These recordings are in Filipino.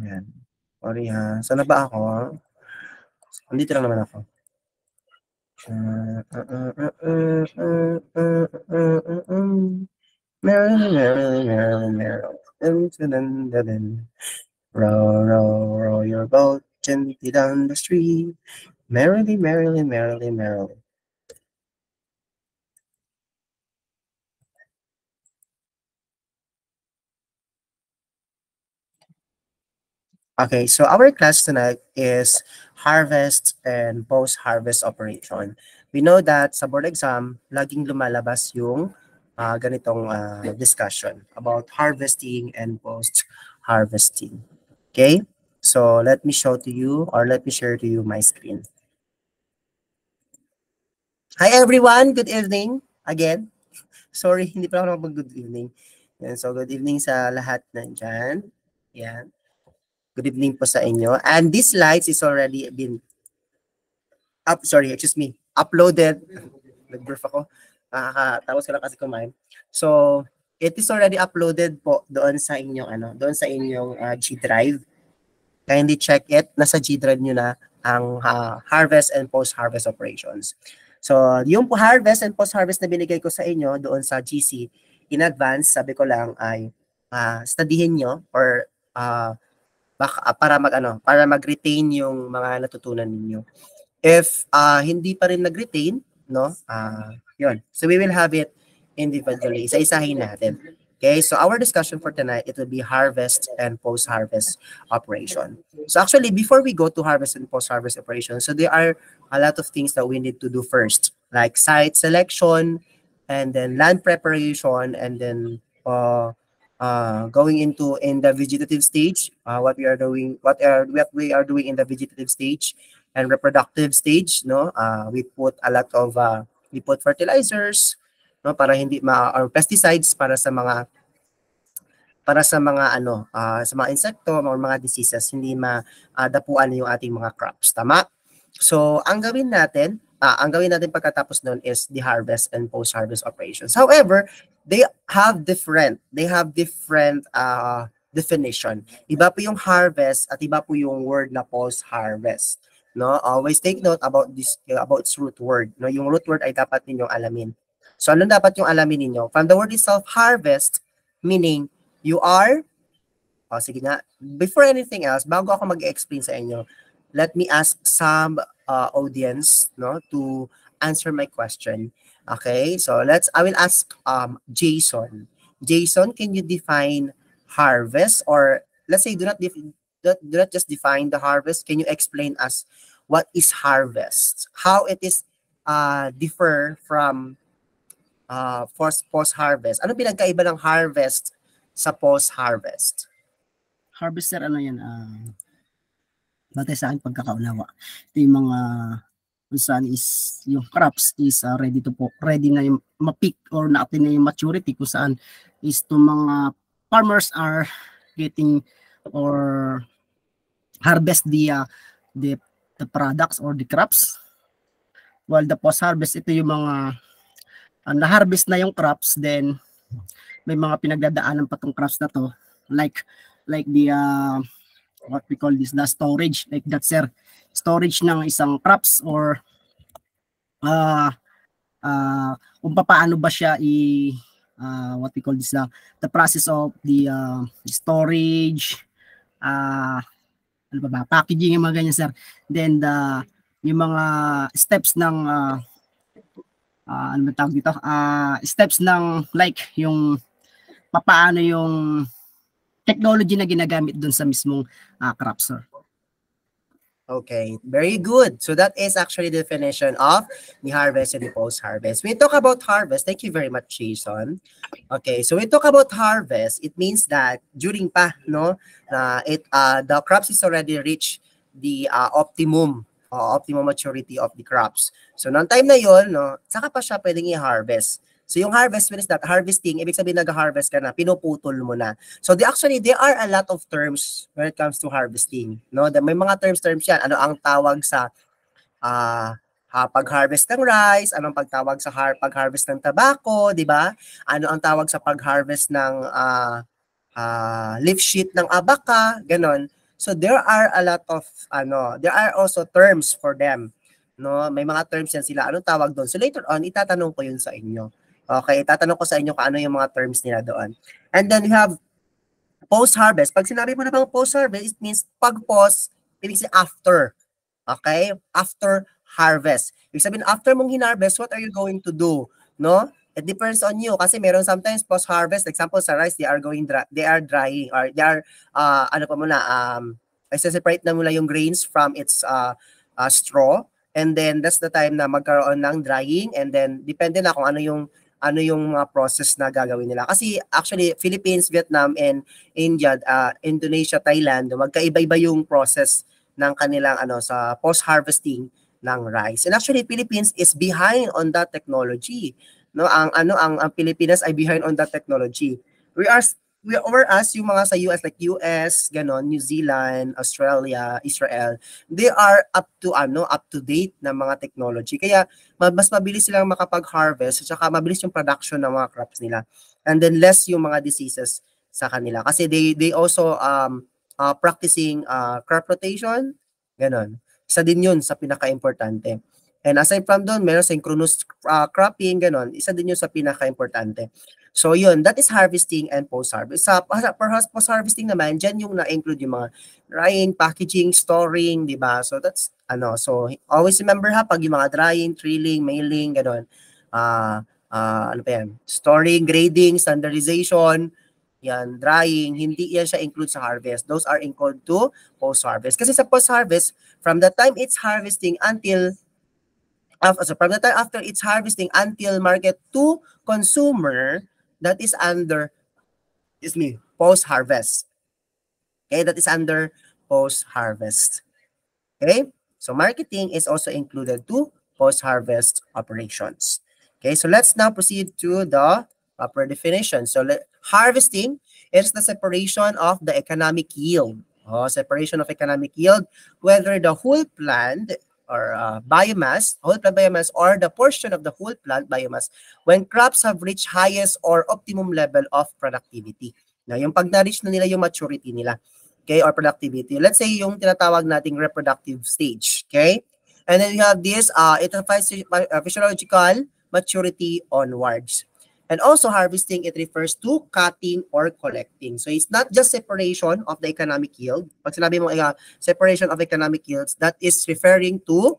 Ayan. Sorry ha. Saan na ba ako? Andito lang naman ako. Marilyn, Marilyn, Marilyn, Marilyn. Row, row, row your boat gently down the stream. Merrily, merrily, merrily, merrily. Okay, so our class tonight is harvest and post-harvest operation. We know that sa board exam, laging lumalabas yung uh, ganitong uh, discussion about harvesting and post-harvesting. Okay, so let me show to you or let me share to you my screen. Hi everyone, good evening again. Sorry, hindi pa ako mag good evening. Yan, so good evening sa lahat nandyan. Yan. Good evening po sa inyo. And this slides is already been up, sorry, excuse me, uploaded. Nag-birth ako. Nakakatapos ko lang kasi kumain. So, it is already uploaded po doon sa inyong ano, doon sa inyong uh, G Drive. Kindly check it. Nasa G Drive niyo na ang uh, harvest and post-harvest operations. So, yung po harvest and post-harvest na binigay ko sa inyo doon sa GC in advance, sabi ko lang ay uh, studyhin nyo or uh, baka, ah, para mag ano, para mag-retain yung mga natutunan ninyo. If uh, hindi pa rin nag-retain, no? Uh, 'yun. So we will have it individually. Isa-isahin natin. Okay, so our discussion for tonight, it will be harvest and post-harvest operation. So actually, before we go to harvest and post-harvest operation, so there are a lot of things that we need to do first, like site selection, and then land preparation, and then uh, uh, going into in the vegetative stage, uh, what we are doing, what are what we are doing in the vegetative stage and reproductive stage, no? Uh, we put a lot of uh, we put fertilizers, no, para hindi ma or pesticides para sa mga para sa mga ano, uh, sa mga insekto or mga diseases hindi madapuan uh, yung ating mga crops, tama? So, ang gawin natin, uh, ang gawin natin pagkatapos noon is the harvest and post-harvest operations. However, they have different, they have different uh, definition. Iba po yung harvest at iba po yung word na post-harvest. No, always take note about this about its root word. No, yung root word ay dapat ninyong alamin. So ano dapat yung alamin ninyo? From the word itself, harvest, meaning you are, oh sige nga, before anything else, bago ako mag-explain sa inyo, let me ask some uh, audience no to answer my question. Okay, so let's, I will ask um, Jason. Jason, can you define harvest or let's say do not, def do not just define the harvest. Can you explain us what is harvest? How it is uh, differ from uh, post-harvest? Ano pinagkaiba ng harvest sa post-harvest? Harvest, sir, ano yan? Uh, batay sa aking pagkakaunawa. Ito yung mga kung saan is yung crops is uh, ready to po ready na yung ma-pick or na-attain na yung maturity kung saan is to mga farmers are getting or harvest the uh, the the products or the crops while the post harvest ito yung mga uh, na-harvest na yung crops then may mga pinagdadaanan pa tong crops na to like like the uh, what we call this the storage like that sir. Storage ng isang crops or uh, uh, kung paano ba siya i uh, what we call this the, the process of the uh, storage uh, ano ba ba packaging yung mga ganyan sir. Then the yung mga steps ng uh, uh, ano ba tawag dito? Uh, steps ng like yung papaano yung technology na ginagamit doon sa mismong uh, crop, sir. Okay, very good. So that is actually the definition of the harvest and the post-harvest. We talk about harvest. Thank you very much, Jason. Okay, so we talk about harvest. It means that during pa, no, uh, it uh, the crops is already reached the uh, optimum uh, optimum maturity of the crops. So noong time na yon, no, saka pa siya pwedeng i-harvest. So yung harvest means that harvesting, ibig sabihin nag-harvest ka na, pinuputol mo na. So they actually, there are a lot of terms when it comes to harvesting. No? May mga terms-terms yan. Ano ang tawag sa uh, uh, pag-harvest ng rice, anong pagtawag sa har- pag-harvest ng tabako, di ba? Ano ang tawag sa pag-harvest ng uh, uh, leaf sheet ng abaka, ganon. So there are a lot of ano, there are also terms for them. No, may mga terms yan sila. Anong tawag doon? So later on, itatanong ko yun sa inyo. Okay, itatanong ko sa inyo kung ano yung mga terms nila doon. And then we have post-harvest. Pag sinabi mo na bang post-harvest, it means pag-post, ibig sabihin after. Okay? After harvest. Ibig sabihin, after mong hinarvest, what are you going to do? No? It depends on you kasi meron sometimes post-harvest, example sa rice, they are going dry, they are drying or they are uh, ano pa muna um separate na muna yung grains from its uh, uh, straw and then that's the time na magkaroon ng drying and then depende na kung ano yung ano yung mga process na gagawin nila. Kasi actually Philippines, Vietnam and India, uh, Indonesia, Thailand, magkaiba-iba yung process ng kanilang ano sa post-harvesting ng rice. And actually Philippines is behind on that technology no ang ano ang, ang Pilipinas ay behind on that technology we are whereas yung mga sa US like US ganon New Zealand Australia Israel they are up to ano up to date na mga technology kaya mas mabilis silang makapag-harvest at saka mabilis yung production ng mga crops nila and then less yung mga diseases sa kanila kasi they they also um uh, practicing uh, crop rotation ganon isa din yun sa pinaka-importante And aside from doon, meron synchronous uh, cropping, ganon. Isa din yun sa pinaka-importante. So yun, that is harvesting and post-harvest. Sa post-harvesting naman, dyan yung na-include yung mga drying, packaging, storing, di ba? So that's, ano, so always remember ha, pag yung mga drying, trilling, mailing, ganon, uh, uh, ano pa yan, storing, grading, standardization, yan, drying, hindi yan siya include sa harvest. Those are include to post-harvest. Kasi sa post-harvest, from the time it's harvesting until after, so from the time after its harvesting until market to consumer, that is under, is me, post-harvest. Okay, that is under post-harvest. Okay, so marketing is also included to post-harvest operations. Okay, so let's now proceed to the proper definition. So let, harvesting is the separation of the economic yield. Oh, separation of economic yield, whether the whole plant or uh, biomass, whole plant biomass, or the portion of the whole plant biomass when crops have reached highest or optimum level of productivity. Now, yung pag na-reach na nila yung maturity nila, okay, or productivity. Let's say yung tinatawag nating reproductive stage, okay? And then you have this, uh, it uh, physiological maturity onwards. And also harvesting, it refers to cutting or collecting. So it's not just separation of the economic yield. Pag sinabi mo uh, separation of economic yields, that is referring to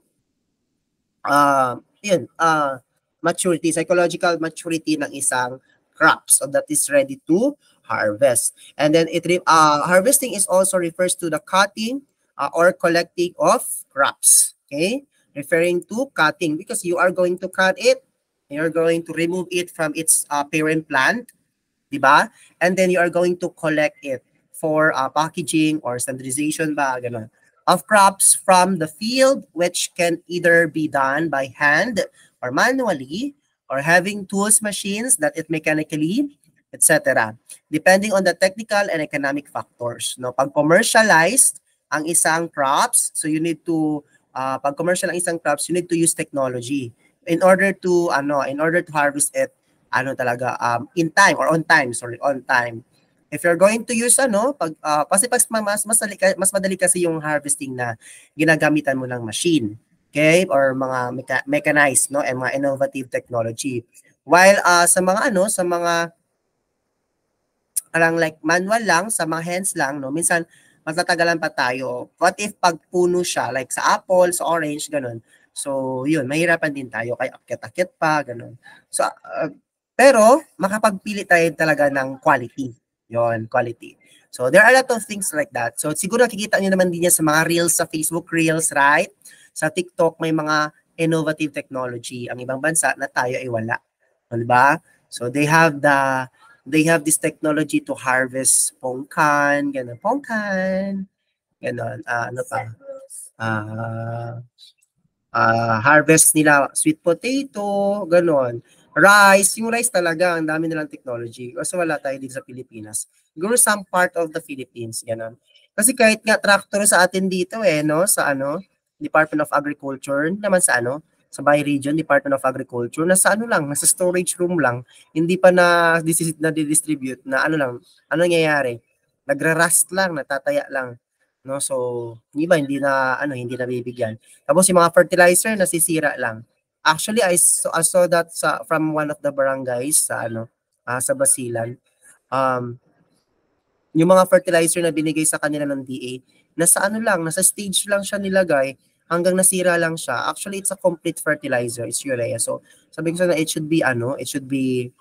uh, yun, uh, maturity, psychological maturity ng isang crop. So that is ready to harvest. And then it uh, harvesting is also refers to the cutting uh, or collecting of crops. Okay? Referring to cutting because you are going to cut it you're going to remove it from its uh, parent plant, di ba? And then you are going to collect it for uh, packaging or standardization ba, ganun, of crops from the field, which can either be done by hand or manually, or having tools, machines that it mechanically, etc. Depending on the technical and economic factors. No, pag commercialized ang isang crops, so you need to uh, pag commercial ang isang crops, you need to use technology in order to ano in order to harvest it ano talaga um in time or on time sorry on time. If you're going to use ano pag uh, kasi pag mas mas madali, mas madali kasi yung harvesting na ginagamitan mo ng machine okay or mga mecha- mechanized no and mga innovative technology. While uh, sa mga ano sa mga parang like manual lang sa mga hands lang no minsan matatagalan pa tayo. What if pag puno siya like sa apple sa orange ganun So, yun, mahirapan din tayo kay akyat-akyat pa, ganun. So, uh, pero makapagpili tayo talaga ng quality. Yon, quality. So, there are a lot of things like that. So, siguro nakikita niyo naman din yan sa mga reels sa Facebook Reels, right? Sa TikTok, may mga innovative technology ang ibang bansa na tayo ay wala. Di ba? So, they have the they have this technology to harvest pongkan, ganun, pongkan, ganun, uh, ano pa, uh, uh, harvest nila sweet potato, ganon. Rice, yung rice talaga, ang dami nilang technology. Kasi wala tayo dito sa Pilipinas. Siguro some part of the Philippines, ganon. Kasi kahit nga tractor sa atin dito eh, no, sa ano, Department of Agriculture, naman sa ano, sa Bay Region, Department of Agriculture, nasa ano lang, nasa storage room lang, hindi pa na, na distribute na ano lang, ano nangyayari? Nagra-rust lang, natataya lang. No? So, yung iba hindi na ano, hindi na bibigyan. Tapos yung mga fertilizer nasisira lang. Actually, I saw, I saw that sa from one of the barangays sa ano, uh, sa Basilan. Um, yung mga fertilizer na binigay sa kanila ng DA, nasa ano lang, nasa stage lang siya nilagay hanggang nasira lang siya. Actually, it's a complete fertilizer. It's urea. So, sabi ko sana, it should be ano, it should be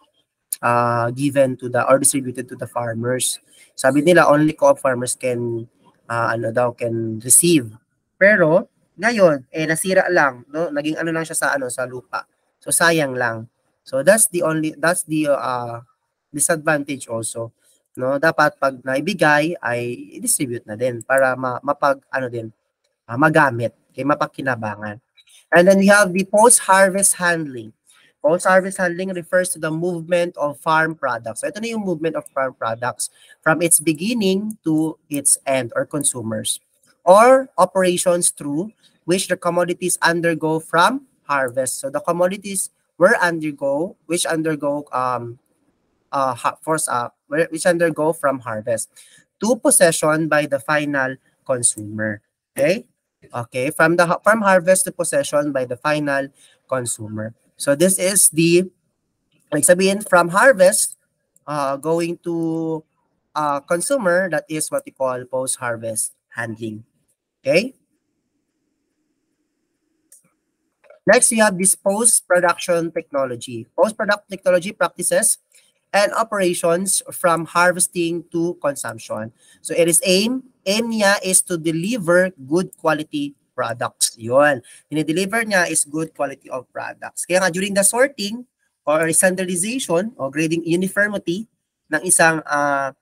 uh, given to the or distributed to the farmers. Sabi nila only co-op farmers can uh, ano daw can receive. Pero ngayon eh nasira lang, no? Naging ano lang siya sa ano sa lupa. So sayang lang. So that's the only that's the uh, disadvantage also. No, dapat pag naibigay ay i-distribute na din para ma, mapag ano din uh, magamit, kay mapakinabangan. And then we have the post-harvest handling. Post-harvest handling refers to the movement of farm products. So ito na yung movement of farm products from its beginning to its end or consumers. Or operations through which the commodities undergo from harvest. So the commodities were undergo, which undergo um uh force uh which undergo from harvest to possession by the final consumer. Okay? Okay, from the from harvest to possession by the final consumer. So this is the, like sabihin, from harvest uh, going to uh, consumer, that is what we call post-harvest handling. Okay? Next, we have this post-production technology. Post-production technology practices and operations from harvesting to consumption. So it is aim, aim niya is to deliver good quality products. Yun. Dinideliver niya is good quality of products. Kaya nga during the sorting or standardization or grading uniformity ng isang uh,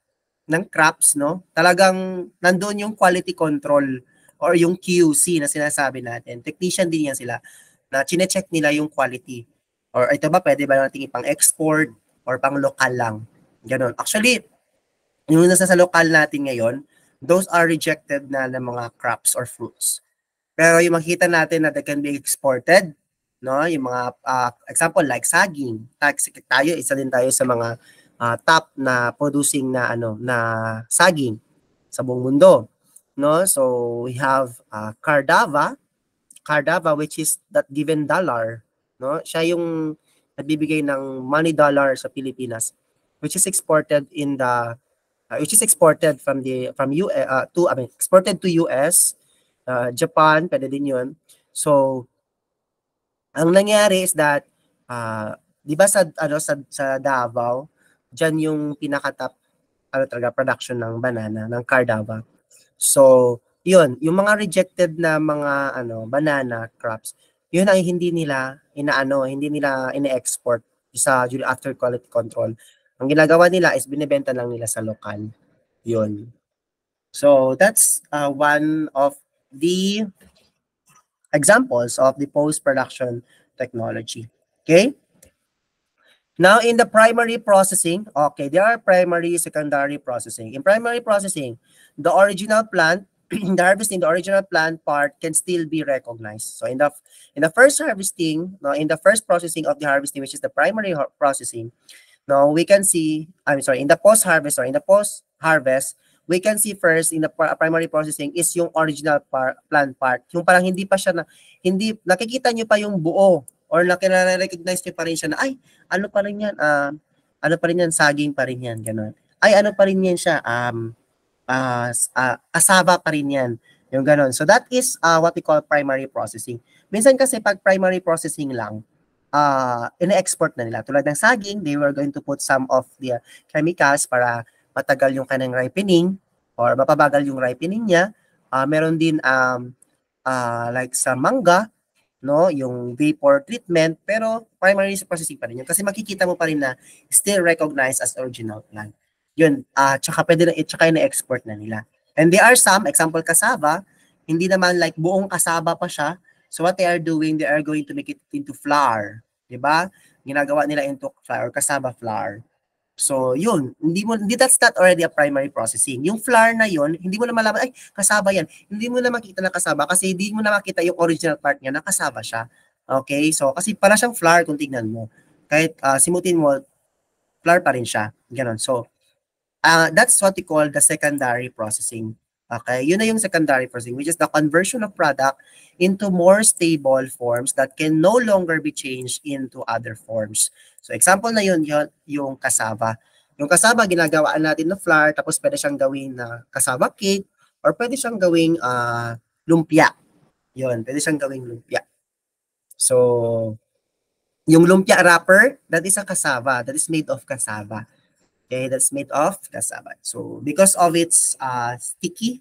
ng crops, no? Talagang nandoon yung quality control or yung QC na sinasabi natin. Technician din yan sila na chine-check nila yung quality. Or ito ba, pwede ba natin ipang-export or pang-local lang? Ganon. Actually, yung nasa sa local natin ngayon, those are rejected na ng mga crops or fruits. Pero yung makita natin na they can be exported, no? Yung mga uh, example like saging. Tayo isa din tayo sa mga uh, top na producing na ano na saging sa buong mundo, no? So we have uh, Cardava, Cardava which is that given dollar, no? Siya yung nagbibigay ng money dollar sa Pilipinas which is exported in the uh, which is exported from the from U uh, to I mean exported to US uh, Japan, pwede din yun. So, ang nangyari is that, uh, di ba sa, ano, sa, sa Davao, dyan yung pinaka-top ano talaga, production ng banana, ng Cardava. So, yun, yung mga rejected na mga ano banana crops, yun ang hindi nila inaano, hindi nila ine-export sa after quality control. Ang ginagawa nila is binebenta lang nila sa lokal. Yun. So, that's uh, one of the examples of the post-production technology. Okay? Now, in the primary processing, okay, there are primary, secondary processing. In primary processing, the original plant, the harvesting, the original plant part can still be recognized. So in the in the first harvesting, no, in the first processing of the harvesting, which is the primary processing, now we can see, I'm sorry, in the post-harvest or in the post-harvest, we can see first in the primary processing is yung original par, plant part. Yung parang hindi pa siya na, hindi, nakikita nyo pa yung buo or nakina-recognize nyo pa rin siya na, ay, ano pa rin yan, uh, ano pa rin yan, saging pa rin yan, gano'n. Ay, ano pa rin yan siya, um, uh, uh, asaba pa rin yan, yung gano'n. So that is uh, what we call primary processing. Minsan kasi pag primary processing lang, uh, ina-export na nila. Tulad ng saging, they were going to put some of the chemicals para matagal yung kanyang ripening or mapabagal yung ripening niya. Uh, meron din um, uh, like sa mangga, no, yung vapor treatment, pero primary processing pa rin yun. Kasi makikita mo pa rin na still recognized as original plant. Yun, uh, tsaka pwede na, tsaka na-export na nila. And there are some, example cassava, hindi naman like buong cassava pa siya. So what they are doing, they are going to make it into flour. 'di ba? Ginagawa nila into flour, cassava flour. So, yun, hindi mo hindi that's not already a primary processing. Yung flour na yun, hindi mo na malaman ay kasaba yan. Hindi mo na makita na kasaba kasi hindi mo na makita yung original part niya na kasaba siya. Okay? So, kasi para siyang flour kung tingnan mo. Kahit uh, simutin mo, flour pa rin siya. Ganon. So, uh, that's what we call the secondary processing. Okay, yun na yung secondary processing, which is the conversion of product into more stable forms that can no longer be changed into other forms. So example na yun, yun yung cassava. Yung cassava, ginagawaan natin na flour, tapos pwede siyang gawin na cassava cake, or pwede siyang gawing uh, lumpia. Yun, pwede siyang gawing lumpia. So, yung lumpia wrapper, that is a cassava. That is made of cassava. Okay, that's made of cassava. So, because of its uh, sticky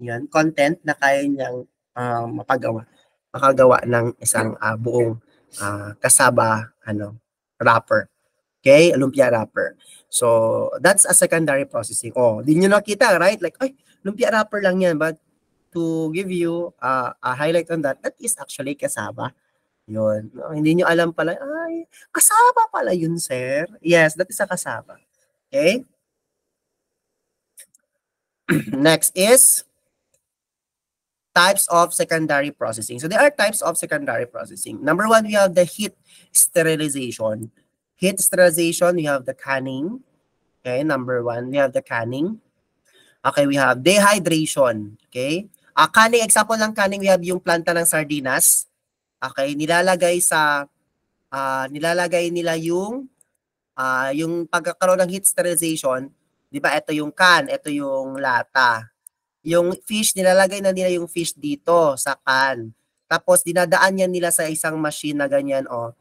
yan, content na kaya niyang uh, mapagawa, makagawa ng isang uh, buong uh, cassava ano, wrapper. Okay, lumpia wrapper. So, that's a secondary processing. Oh, di nyo nakita, right? Like, ay, lumpia wrapper lang yan. But to give you uh, a highlight on that, that is actually cassava. Yun. No, hindi nyo alam pala, ay, kasaba pala yun, sir. Yes, that is a kasaba. Okay? Next is types of secondary processing. So there are types of secondary processing. Number one, we have the heat sterilization. Heat sterilization, we have the canning. Okay, number one, we have the canning. Okay, we have dehydration. Okay. Uh, canning, example ng canning, we have yung planta ng sardinas. Okay, nilalagay sa, uh, nilalagay nila yung uh, yung pagkakaroon ng heat sterilization, di ba, ito yung can, ito yung lata. Yung fish, nilalagay na nila yung fish dito sa can. Tapos, dinadaan yan nila sa isang machine na ganyan. Oh.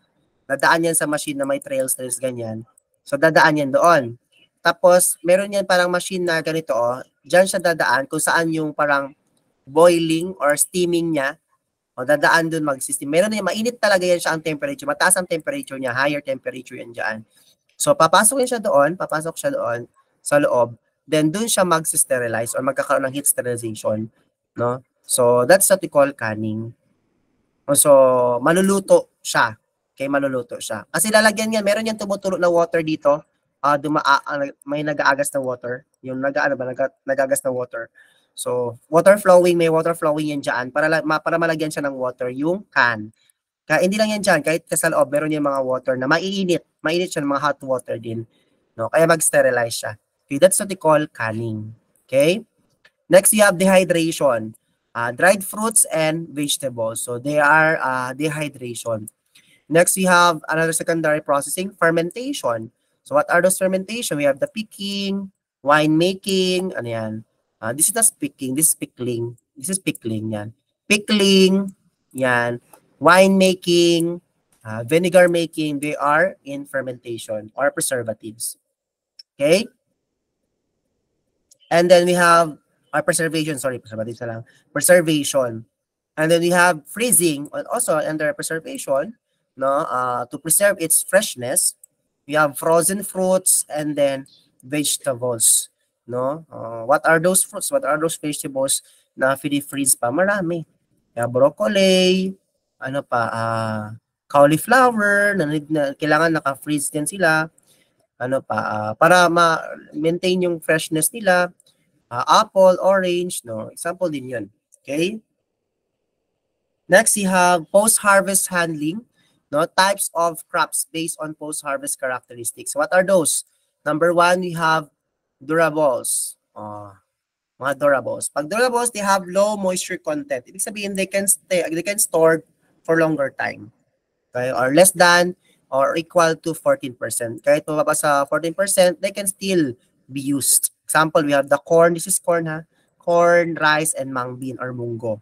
Dadaan yan sa machine na may trails, trails, ganyan. So, dadaan yan doon. Tapos, meron yan parang machine na ganito. Oh. Diyan siya dadaan kung saan yung parang boiling or steaming niya. O, dadaan doon mag-system. Meron yan, mainit talaga yan siya ang temperature. Mataas ang temperature niya, higher temperature yan dyan. So, papasok siya doon, papasok siya doon sa loob, then doon siya mag-sterilize or magkakaroon ng heat sterilization, no? So, that's what we call canning. So, maluluto siya. Okay, maluluto siya. Kasi lalagyan niya, meron yan tumutulo na water dito. Uh, duma, uh, may nag-aagas na water. Yung nag ano ba, nag nag-aagas na water. So, water flowing, may water flowing yan dyan para, para malagyan siya ng water yung can. Kaya hindi lang yan dyan, kahit sa loob, meron yung mga water na maiinit. Mainit siya, mga hot water din. No? Kaya mag-sterilize siya. Okay, that's what we call canning. Okay? Next, you have dehydration. Uh, dried fruits and vegetables. So, they are uh, dehydration. Next, we have another secondary processing, fermentation. So, what are those fermentation? We have the picking, wine making, ano yan? Uh, this is not picking, this is pickling. This is pickling, yan. Pickling, yan wine making, uh, vinegar making, they are in fermentation or preservatives. Okay? And then we have our preservation, sorry, preservatives lang, preservation. And then we have freezing, also under preservation, no, uh, to preserve its freshness. We have frozen fruits and then vegetables, no? Uh, what are those fruits? What are those vegetables na freeze pa? Marami. Yeah, broccoli, ano pa, uh, cauliflower, na, na kailangan naka-freeze din sila. Ano pa, uh, para ma-maintain yung freshness nila. Uh, apple, orange, no? Example din yun. Okay? Next, you have post-harvest handling. No? Types of crops based on post-harvest characteristics. What are those? Number one, we have durables. Uh, mga durables. Pag durables, they have low moisture content. Ibig sabihin, they can stay, they can store for longer time. Okay? Or less than or equal to 14%. Kahit mababa sa 14%, they can still be used. Example, we have the corn. This is corn, ha? Corn, rice, and mung bean or munggo.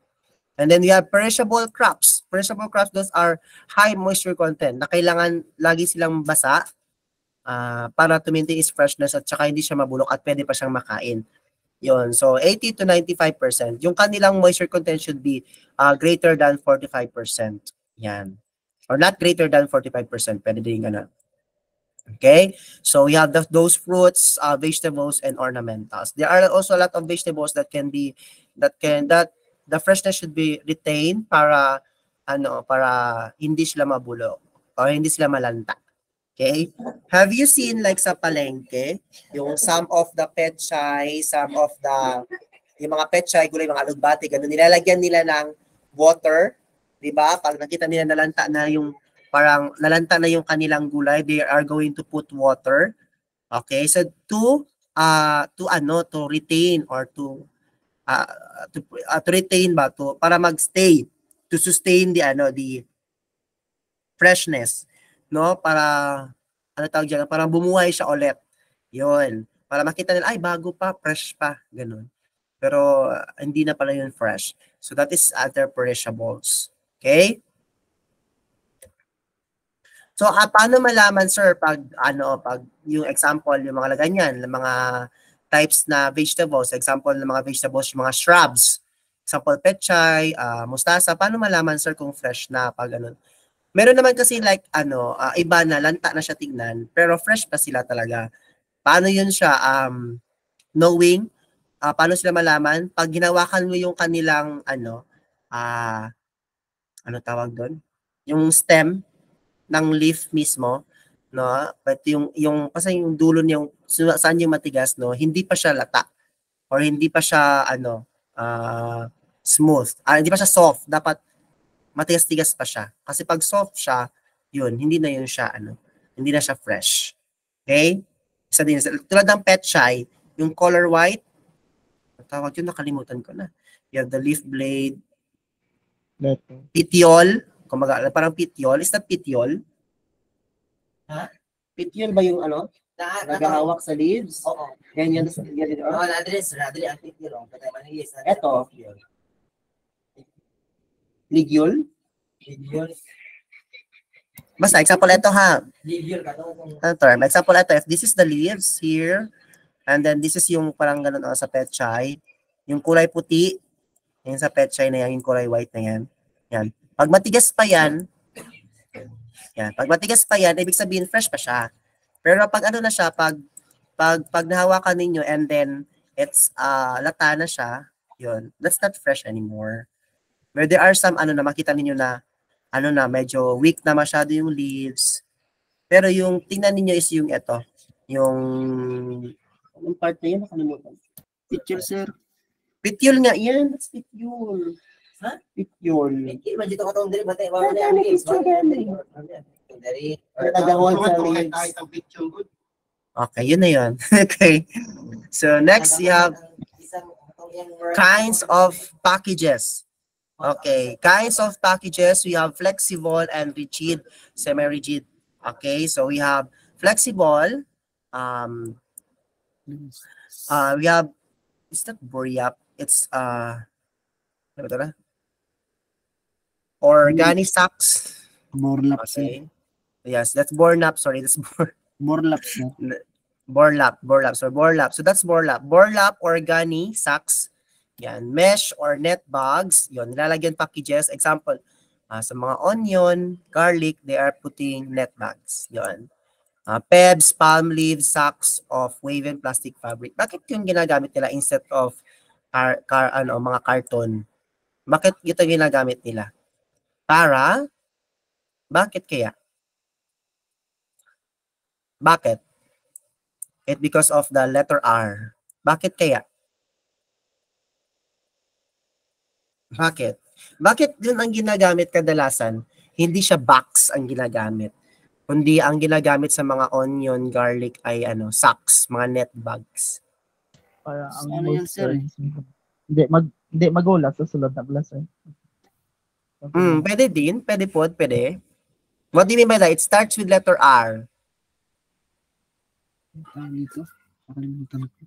And then we have perishable crops. Perishable crops, those are high moisture content na kailangan lagi silang basa uh, para to maintain its freshness at saka hindi siya mabulok at pwede pa siyang makain. Yon. So 80 to 95%. Yung kanilang moisture content should be uh, greater than 45%. Yan. Or not greater than 45%. Pwede din ganun. Okay? So we have the, those fruits, uh, vegetables, and ornamentals. There are also a lot of vegetables that can be, that can, that the freshness should be retained para, ano, para hindi sila mabulok or hindi sila malanta. Okay? Have you seen like sa palengke, yung some of the petchay, some of the, yung mga petchay, gulay, mga alugbati, ganun, nilalagyan nila ng water, di ba? Pag nakita nila nalanta na yung, parang nalanta na yung kanilang gulay, they are going to put water. Okay? So to, uh, to ano, to retain or to, uh, to, uh, to retain ba to? Para magstay to sustain the ano the freshness no? Para ano tawag diyan parang bumuhay siya ulit. Yon para makita nila ay bago pa fresh pa. Ganun. Pero uh, hindi na pala yun fresh. So that is other perishables okay So, uh, paano malaman, sir, pag, ano, pag yung example, yung mga laganyan, yung mga types na vegetables, example ng mga vegetables, yung mga shrubs, example, pechay, uh, mustasa, paano malaman, sir, kung fresh na pag ano? Meron naman kasi like, ano, uh, iba na, lanta na siya tignan, pero fresh pa sila talaga. Paano yun siya, um, knowing, uh, paano sila malaman? Pag ginawakan mo yung kanilang, ano, ah, uh, ano tawag doon? Yung stem, ng leaf mismo, no? But yung yung kasi yung dulo niya saan yung matigas, no? Hindi pa siya lata or hindi pa siya ano, uh, smooth. Ah, hindi pa siya soft. Dapat matigas-tigas pa siya. Kasi pag soft siya, yun, hindi na yun siya ano, hindi na siya fresh. Okay? Isa din, tulad ng pet chai, yung color white, tawag yun, nakalimutan ko na. You have the leaf blade, Leto. petiole, Kumaga, parang pityol. Is that pityol? Ha? Pityol ba yung ano? Na, Nagahawak sa leaves? Oo. Yan yun. Yan yun. Oo, na address, na address ang manigis. Eto. Ligyol? Ligyol. Basta, example ito ha. Ligyol ka. Ano term? Example ito, if this is the leaves here, and then this is yung parang ganun oh, sa petchay, yung kulay puti, yung sa petchay na yan, yung kulay white na yan. Yan. Pag matigas pa yan, yan, pag matigas pa yan, ibig sabihin fresh pa siya. Pero pag ano na siya, pag pag pag nahawakan ninyo and then it's uh, lata na siya, yun, that's not fresh anymore. But there are some ano na makita ninyo na ano na medyo weak na masyado yung leaves. Pero yung tingnan niyo is yung ito, yung anong part na yun nakalimutan. Picture, sir. Petiole nga yan, that's petiole. Ha? Petiole. Hindi, man dito ka tong diri batay ba Wala na picture gani. Sa leaves. Okay, yun na yun. okay. So next, you have kinds of packages. Okay, kinds of packages. We have flexible and rigid, semi-rigid. Okay, so we have flexible. Um, uh, we have, it's not buryap. It's, uh, ano ba ito na? Organic sacks. Borlap. Okay. Yes, that's bornap. Sorry, that's bor Borlap, sir. borlap. Borlap. So borlap. So that's borlap. Borlap, organi, sacks. Yan. Mesh or net bags. Yun. Nilalagyan packages. Example, uh, sa mga onion, garlic, they are putting net bags. Yun. Uh, pebs, palm leaves, sacks of woven plastic fabric. Bakit yung ginagamit nila instead of car, car, ano, mga carton? Bakit ito ginagamit nila? Para, bakit kaya? Bakit? It because of the letter R. Bakit kaya? Bakit? Bakit yun ang ginagamit kadalasan? Hindi siya box ang ginagamit. Kundi ang ginagamit sa mga onion, garlic ay ano, sacks, mga net bags. Para ang Ano yan, sir, eh? Hindi, mag, hindi magulat sa sulod na glass eh. Hmm, pwede din, pwede po, pwede. What do you mean by that? It starts with letter R. Dito. Nakalimutan ko.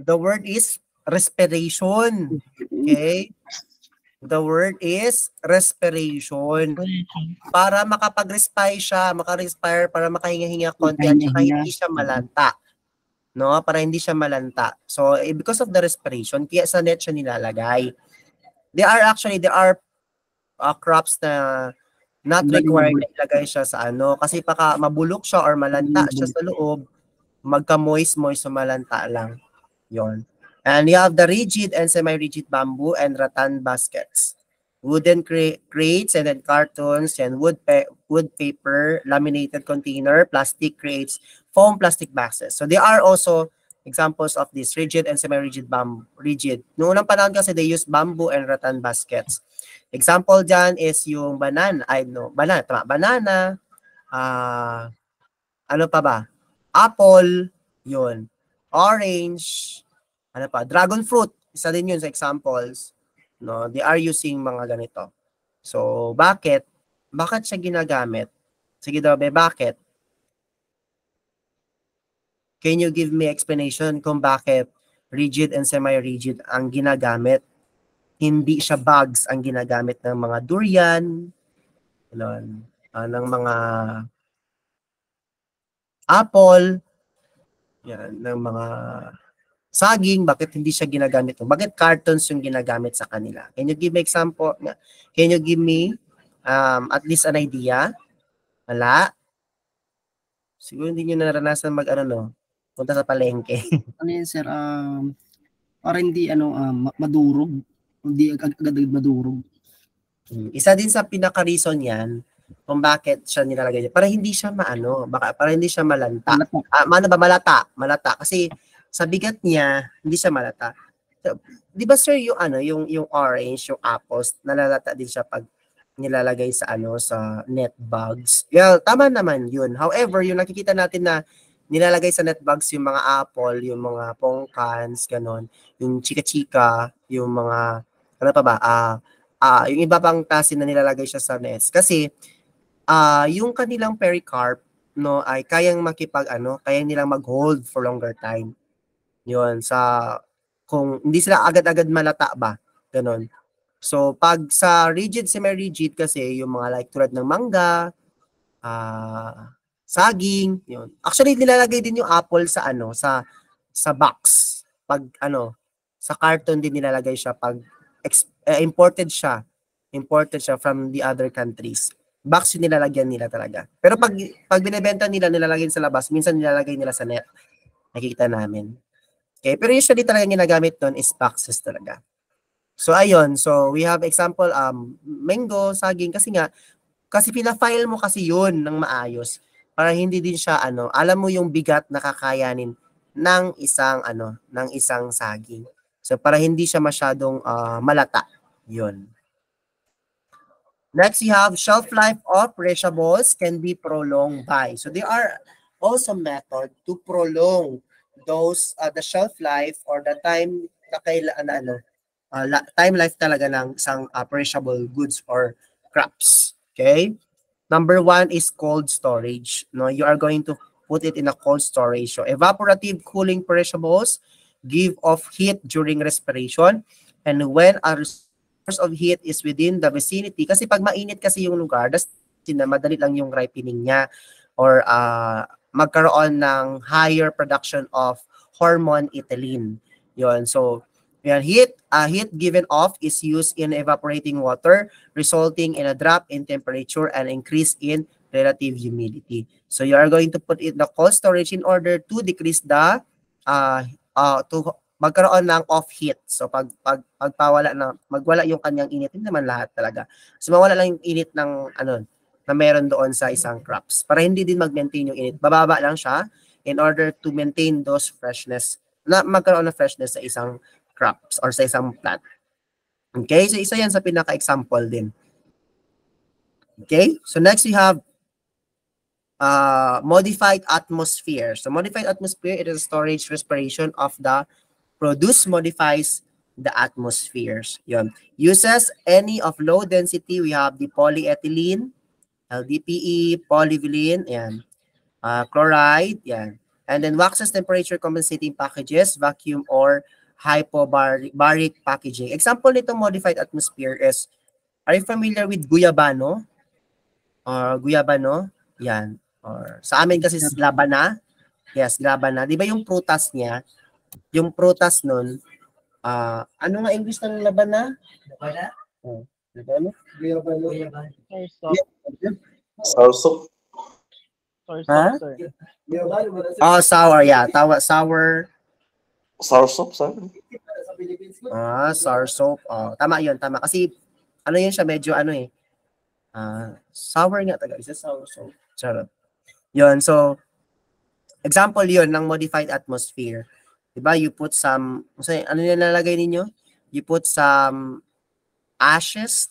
The word is respiration. Okay? The word is respiration. Para makapag-respire siya, maka-respire, para makahinga-hinga konti at saka hindi siya malanta. No? Para hindi siya malanta. So, eh, because of the respiration, kaya sa net siya nilalagay. There are actually, there are uh, crops na not required na ilagay siya sa ano. Kasi baka mabulok siya or malanta siya sa loob, magka-moist-moist so malanta lang. Yon. And you have the rigid and semi-rigid bamboo and rattan baskets. Wooden cra- crates and then cartons and wood pa- wood paper, laminated container, plastic crates, foam plastic boxes. So there are also examples of this rigid and semi-rigid bamboo rigid noong unang panahon kasi they use bamboo and rattan baskets example dyan is yung banana ay no banana tama banana ah ano pa ba apple yun orange ano pa? Dragon fruit. Isa din yun sa examples no? They are using mga ganito. So bakit? Bakit siya ginagamit? Sige daw be bakit? Can you give me explanation kung bakit rigid and semi-rigid ang ginagamit? Hindi siya bugs ang ginagamit ng mga durian, ganun, ah, ng mga apple, yan, ng mga saging, bakit hindi siya ginagamit? Bakit cartons yung ginagamit sa kanila? Can you give me example? Can you give me um, at least an idea? Wala? Siguro hindi nyo naranasan mag ano no, punta sa palengke. Ano yan, sir? Um, para hindi, ano, um, ma- madurog. Hindi ag- agad-agad madurog. Mm, Isa din sa pinaka-reason yan kung bakit siya nilalagay niya. Para hindi siya maano, baka para hindi siya malanta. Malata. Ah, ano ba malata? Malata kasi sa bigat niya, hindi siya malata. So, 'Di ba sir yung ano, yung yung orange, yung apples, nalalata din siya pag nilalagay sa ano sa net bags. Well, tama naman 'yun. However, yung nakikita natin na nilalagay sa net bags yung mga apple, yung mga pongkans, ganon, yung chika-chika, yung mga ano pa ba? Ah, ah, yung iba pang klase na nilalagay siya sa nest. Kasi ah yung kanilang pericarp no ay kayang makipag ano, kayang nilang mag-hold for longer time. 'Yun sa kung hindi sila agad-agad malata ba, ganon. So pag sa rigid semi-rigid kasi yung mga like tulad ng mangga, ah saging, yun. Actually nilalagay din yung apple sa ano, sa sa box. Pag ano, sa carton din nilalagay siya pag eh, imported siya. Imported siya from the other countries. Box yung nilalagyan nila talaga. Pero pag pag binebenta nila, nilalagay sa labas, minsan nilalagay nila sa net. Nakikita namin. Okay, pero usually talaga ginagamit doon is boxes talaga. So ayun, so we have example um mango, saging kasi nga kasi pina-file mo kasi yun ng maayos para hindi din siya ano, alam mo yung bigat na kakayanin ng isang ano, ng isang saging. So para hindi siya masyadong ah, malata. 'Yun. Next, you have shelf life of perishables can be prolonged by. So there are also method to prolong those uh, the shelf life or the time na kailan ano uh, time life talaga ng isang uh, perishable goods or crops. Okay? Number one is cold storage. No, you are going to put it in a cold storage. So evaporative cooling perishables give off heat during respiration and when a source of heat is within the vicinity kasi pag mainit kasi yung lugar, that's na madali lang yung ripening niya or uh, magkaroon ng higher production of hormone ethylene. Yun. So, yan, heat, uh, heat given off is used in evaporating water, resulting in a drop in temperature and increase in relative humidity. So you are going to put in the cold storage in order to decrease the uh, uh, to magkaroon ng off heat. So pag pag pagpawala na magwala yung kanyang init, hindi naman lahat talaga. So mawala lang yung init ng ano na meron doon sa isang crops. Para hindi din mag-maintain yung init. Bababa lang siya in order to maintain those freshness na magkaroon ng freshness sa isang crops or sa isang plant. Okay? So isa yan sa pinaka-example din. Okay? So next we have uh, modified atmosphere. So modified atmosphere, it is storage respiration of the produce modifies the atmospheres. Yun. Uses any of low density, we have the polyethylene, LDPE, polyvinyl, yan. Uh, chloride, yan. And then waxes temperature compensating packages, vacuum or hypobaric packaging. Example nito modified atmosphere is, are you familiar with guyabano? Or guyabano? Yan. Or sa amin kasi is labana. Yes, labana. Di ba yung prutas niya, yung prutas nun, ah ano nga English ng labana? Labana? Oh, labana? Sour soup. Sour Ha? sauce, sir. Oh, sour, yeah. Tawa, sour, Sour soup, sabi. ah, sour soap. Oh, tama yun, tama. Kasi, ano yun siya, medyo ano eh. Ah, sour nga taga, isa sour soap. Charot. Yun, so, example yun ng modified atmosphere. Diba? You put some, so, ano nilalagay ninyo? You put some ashes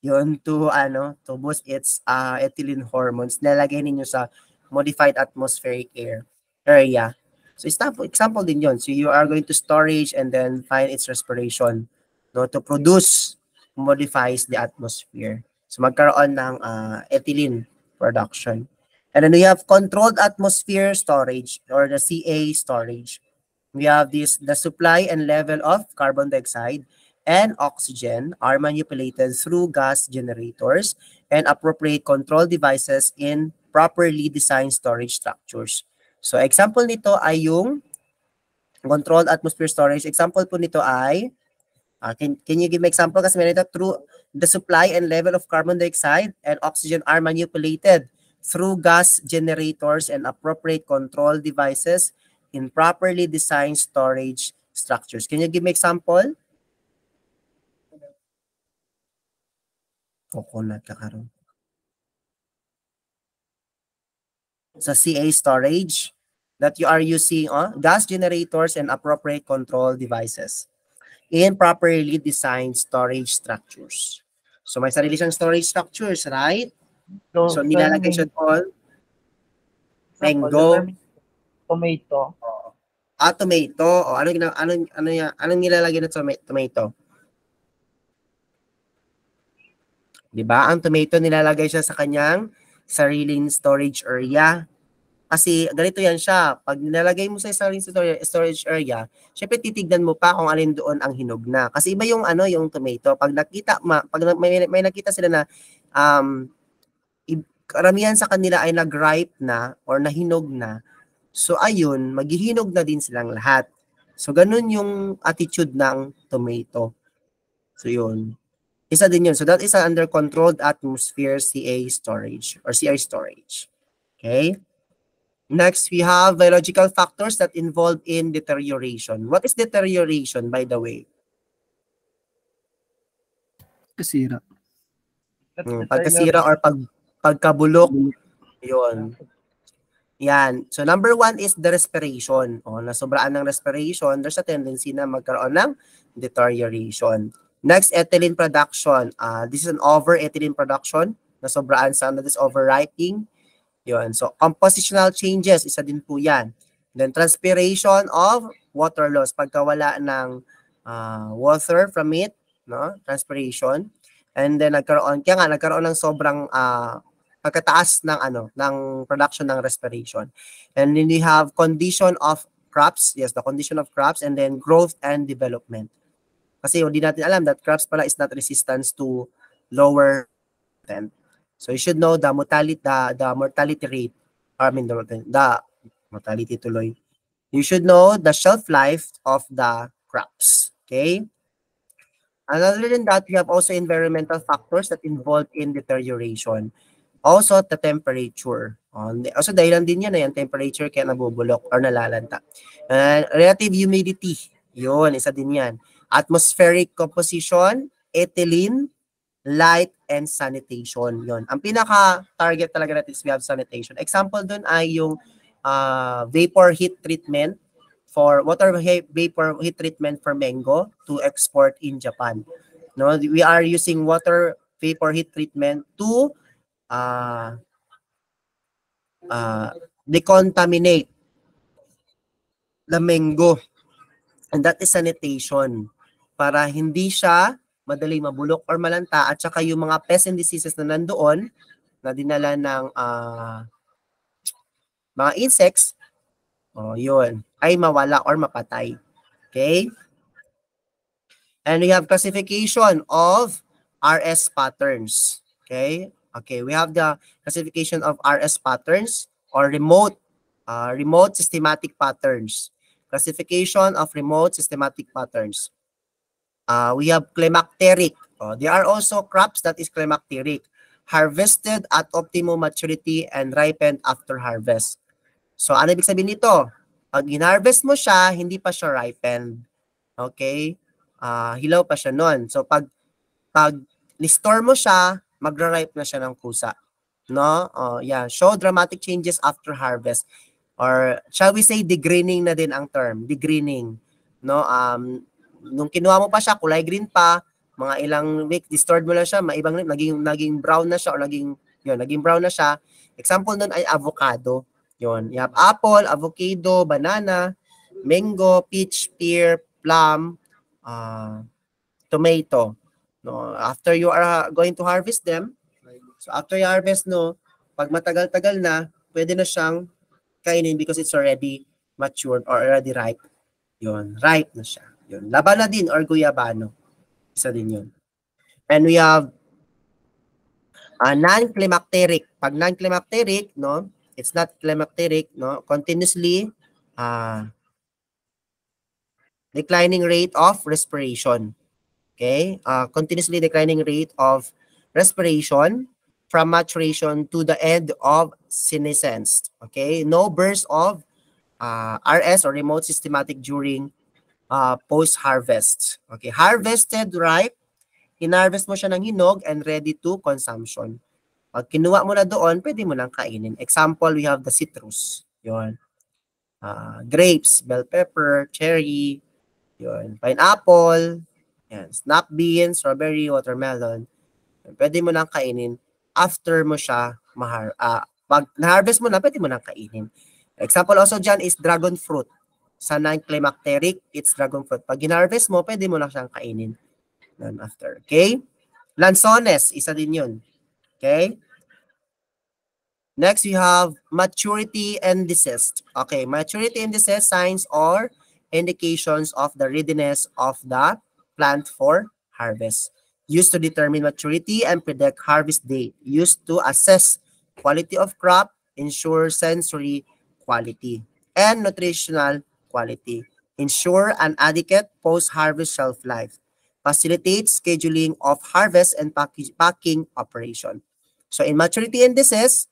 yun to ano to boost its uh, ethylene hormones nilalagay ninyo sa modified atmospheric air area. So example, example din yon so you are going to storage and then find its respiration no to produce modifies the atmosphere. So magkaroon ng uh, ethylene production. And then we have controlled atmosphere storage or the CA storage. We have this the supply and level of carbon dioxide and oxygen are manipulated through gas generators and appropriate control devices in properly designed storage structures. So example nito ay yung controlled atmosphere storage. Example po nito ay, uh, can, can you give me example? Kasi meron ito, through the supply and level of carbon dioxide and oxygen are manipulated through gas generators and appropriate control devices in properly designed storage structures. Can you give me example? Coconut kakaroon. Sa CA storage that you are using uh, gas generators and appropriate control devices in properly designed storage structures. So may sarili siyang storage structures, right? So nilalagay siya doon. Mango. Tomato. Ah, tomato. O, ano, ano, ano, ano, ano nilalagay na tomato? 'Di ba? Ang tomato nilalagay siya sa kanyang sariling storage area. Kasi ganito yan siya. Pag nilalagay mo sa sariling storage area, syempre titignan mo pa kung alin doon ang hinog na. Kasi iba yung ano, yung tomato. Pag nakita, ma, pag may, may nakita sila na um, karamihan sa kanila ay nag-ripe na or nahinog na, so ayun, maghihinog na din silang lahat. So ganun yung attitude ng tomato. So yun. Isa din yun. So that is a under controlled atmosphere CA storage or CR storage. Okay. Next, we have biological factors that involve in deterioration. What is deterioration, by the way? Kasira. Hmm, pagkasira or pag, pagkabulok. Yun. Yan. So number one is the respiration. O, nasobraan ng respiration, there's a tendency na magkaroon ng deterioration. Next, ethylene production. Uh, this is an over-ethylene production na sobraan sa ano, this overwriting. Yun. So, compositional changes, isa din po yan. Then, transpiration of water loss. Pagkawala ng uh, water from it, no? transpiration. And then, nagkaroon, kaya nga, nagkaroon ng sobrang uh, pagkataas ng ano ng production ng respiration. And then we have condition of crops. Yes, the condition of crops and then growth and development. Kasi hindi natin alam that crops pala is not resistance to lower content. So you should know the mortality the, the mortality rate. I mean the, the mortality tuloy. You should know the shelf life of the crops. Okay? And other than that, we have also environmental factors that involve in deterioration. Also, the temperature. Also, dahilan din yan yan, temperature kaya nabubulok or nalalanta. And relative humidity. Yun, isa din yan atmospheric composition, ethylene, light, and sanitation. Yon. Ang pinaka-target talaga natin is we have sanitation. Example dun ay yung uh, vapor heat treatment for water vapor heat treatment for mango to export in Japan. No, we are using water vapor heat treatment to uh, uh, decontaminate the mango. And that is sanitation para hindi siya madaling mabulok or malanta at saka yung mga pests and diseases na nandoon na dinala ng uh, mga insects, oh, yun, ay mawala or mapatay. Okay? And we have classification of RS patterns. Okay? Okay, we have the classification of RS patterns or remote uh, remote systematic patterns. Classification of remote systematic patterns. Uh, we have climacteric. Uh, there are also crops that is climacteric, harvested at optimum maturity and ripened after harvest. So ano ibig sabihin nito? Pag in-harvest mo siya, hindi pa siya ripened. Okay? Uh, hilaw pa siya noon. So pag pag ni-store mo siya, magra-ripe na siya ng kusa. No? Uh, yeah, show dramatic changes after harvest. or shall we say degreening na din ang term, degreening. No, um nung kinuha mo pa siya kulay green pa, mga ilang week distorted mo lang siya, maibang naging naging brown na siya or naging yun, naging brown na siya. Example nun ay avocado. Yun, you have apple, avocado, banana, mango, peach, pear, plum, uh, tomato. No, after you are uh, going to harvest them, so after you harvest no, pag matagal-tagal na, pwede na siyang kainin because it's already matured or already ripe. Yun, ripe na siya. Yun, labana din or guyabano. Isa din yun. And we have uh, non-climacteric. Pag non-climacteric, no, it's not climacteric, no, continuously uh, declining rate of respiration. Okay? Uh, continuously declining rate of respiration from maturation to the end of senescence. Okay? No burst of uh, RS or remote systematic during uh, post-harvest. Okay? Harvested ripe, inharvest mo siya ng hinog and ready to consumption. Pag kinuha mo na doon, pwede mo nang kainin. Example, we have the citrus. Yun. Uh, grapes, bell pepper, cherry, yun. Pineapple, yan. snap bean, strawberry, watermelon. Pwede mo nang kainin after mo siya mahar uh, pag na-harvest mo na, pwede mo nang kainin. Example also dyan is dragon fruit. Sa non-climacteric, it's dragon fruit. Pag ginarvest mo, pwede mo na siyang kainin. Then after. Okay? Lanzones, isa din yun. Okay? Next, we have maturity and desist. Okay, maturity and desist signs or indications of the readiness of the plant for harvest. Used to determine maturity and predict harvest date. Used to assess quality of crop, ensure sensory quality, and nutritional quality. Ensure an adequate post-harvest shelf life. Facilitate scheduling of harvest and package, packing operation. So in maturity indices,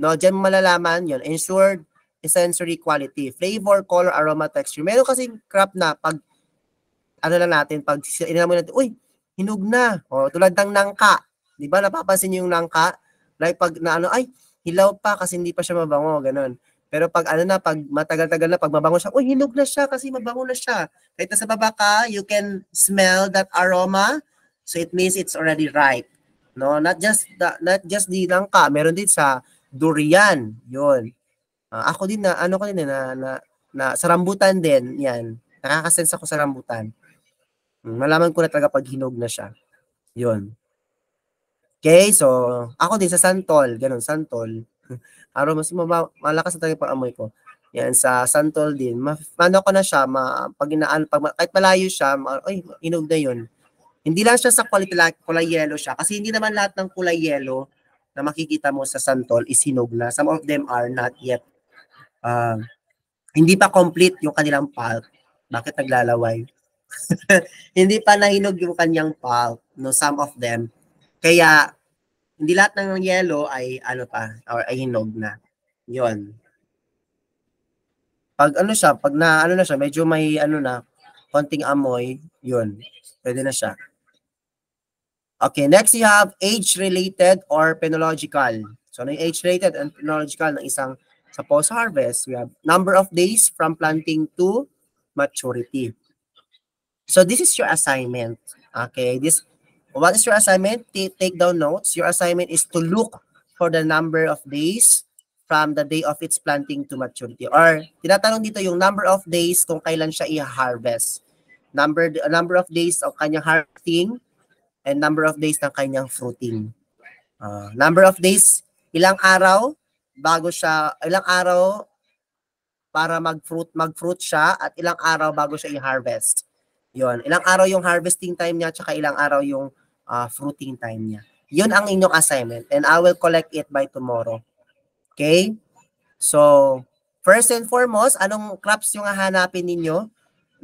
no, dyan malalaman yon ensured sensory quality, flavor, color, aroma, texture. Meron kasi crop na pag ano lang natin, pag inalam mo natin, uy, hinog na. O tulad ng nangka. Di ba napapansin yung nangka? Like pag na ano, ay, hilaw pa kasi hindi pa siya mabango, ganun. Pero pag ano na, pag matagal-tagal na, pag mabango siya, uy, hinog na siya kasi mabango na siya. Kahit sa baba ka, you can smell that aroma. So it means it's already ripe. No, not just the, not just di langka, meron din sa durian, 'yun. Uh, ako din na ano ko din eh, na, na, na sa rambutan din, 'yan. Nakakasense ako sa rambutan. Hmm, malaman ko na talaga pag hinog na siya. 'Yun. Okay, so ako din sa santol, ganun, santol. Araw mas maba, malakas na talaga pang amoy ko. Yan, sa santol din. Ma, ano ko na siya, ma, pag inaan, pag, kahit malayo siya, ma, ay, hinog na yun. Hindi lang siya sa quality kulay yellow siya kasi hindi naman lahat ng kulay yellow na makikita mo sa santol is hinog na. Some of them are not yet uh, hindi pa complete yung kanilang pulp. Bakit naglalaway? hindi pa nahinog yung kanyang pulp, no some of them. Kaya hindi lahat ng yellow ay ano pa or ay hinog na. 'Yon. Pag ano siya, pag na ano na siya, medyo may ano na konting amoy, 'yun. Pwede na siya. Okay, next you have age-related or penological. So, ano yung age-related and penological ng isang sa post-harvest? We have number of days from planting to maturity. So, this is your assignment. Okay, this what is your assignment? Take down notes. Your assignment is to look for the number of days from the day of its planting to maturity. Or, tinatanong dito yung number of days kung kailan siya i-harvest. Number, number of days of kanyang harvesting and number of days ng kanyang fruiting. Uh, number of days, ilang araw bago siya, ilang araw para mag-fruit, mag-fruit siya at ilang araw bago siya i-harvest. Yon, ilang araw yung harvesting time niya at ilang araw yung uh, fruiting time niya. Yun ang inyong assignment and I will collect it by tomorrow. Okay? So, first and foremost, anong crops yung hahanapin ninyo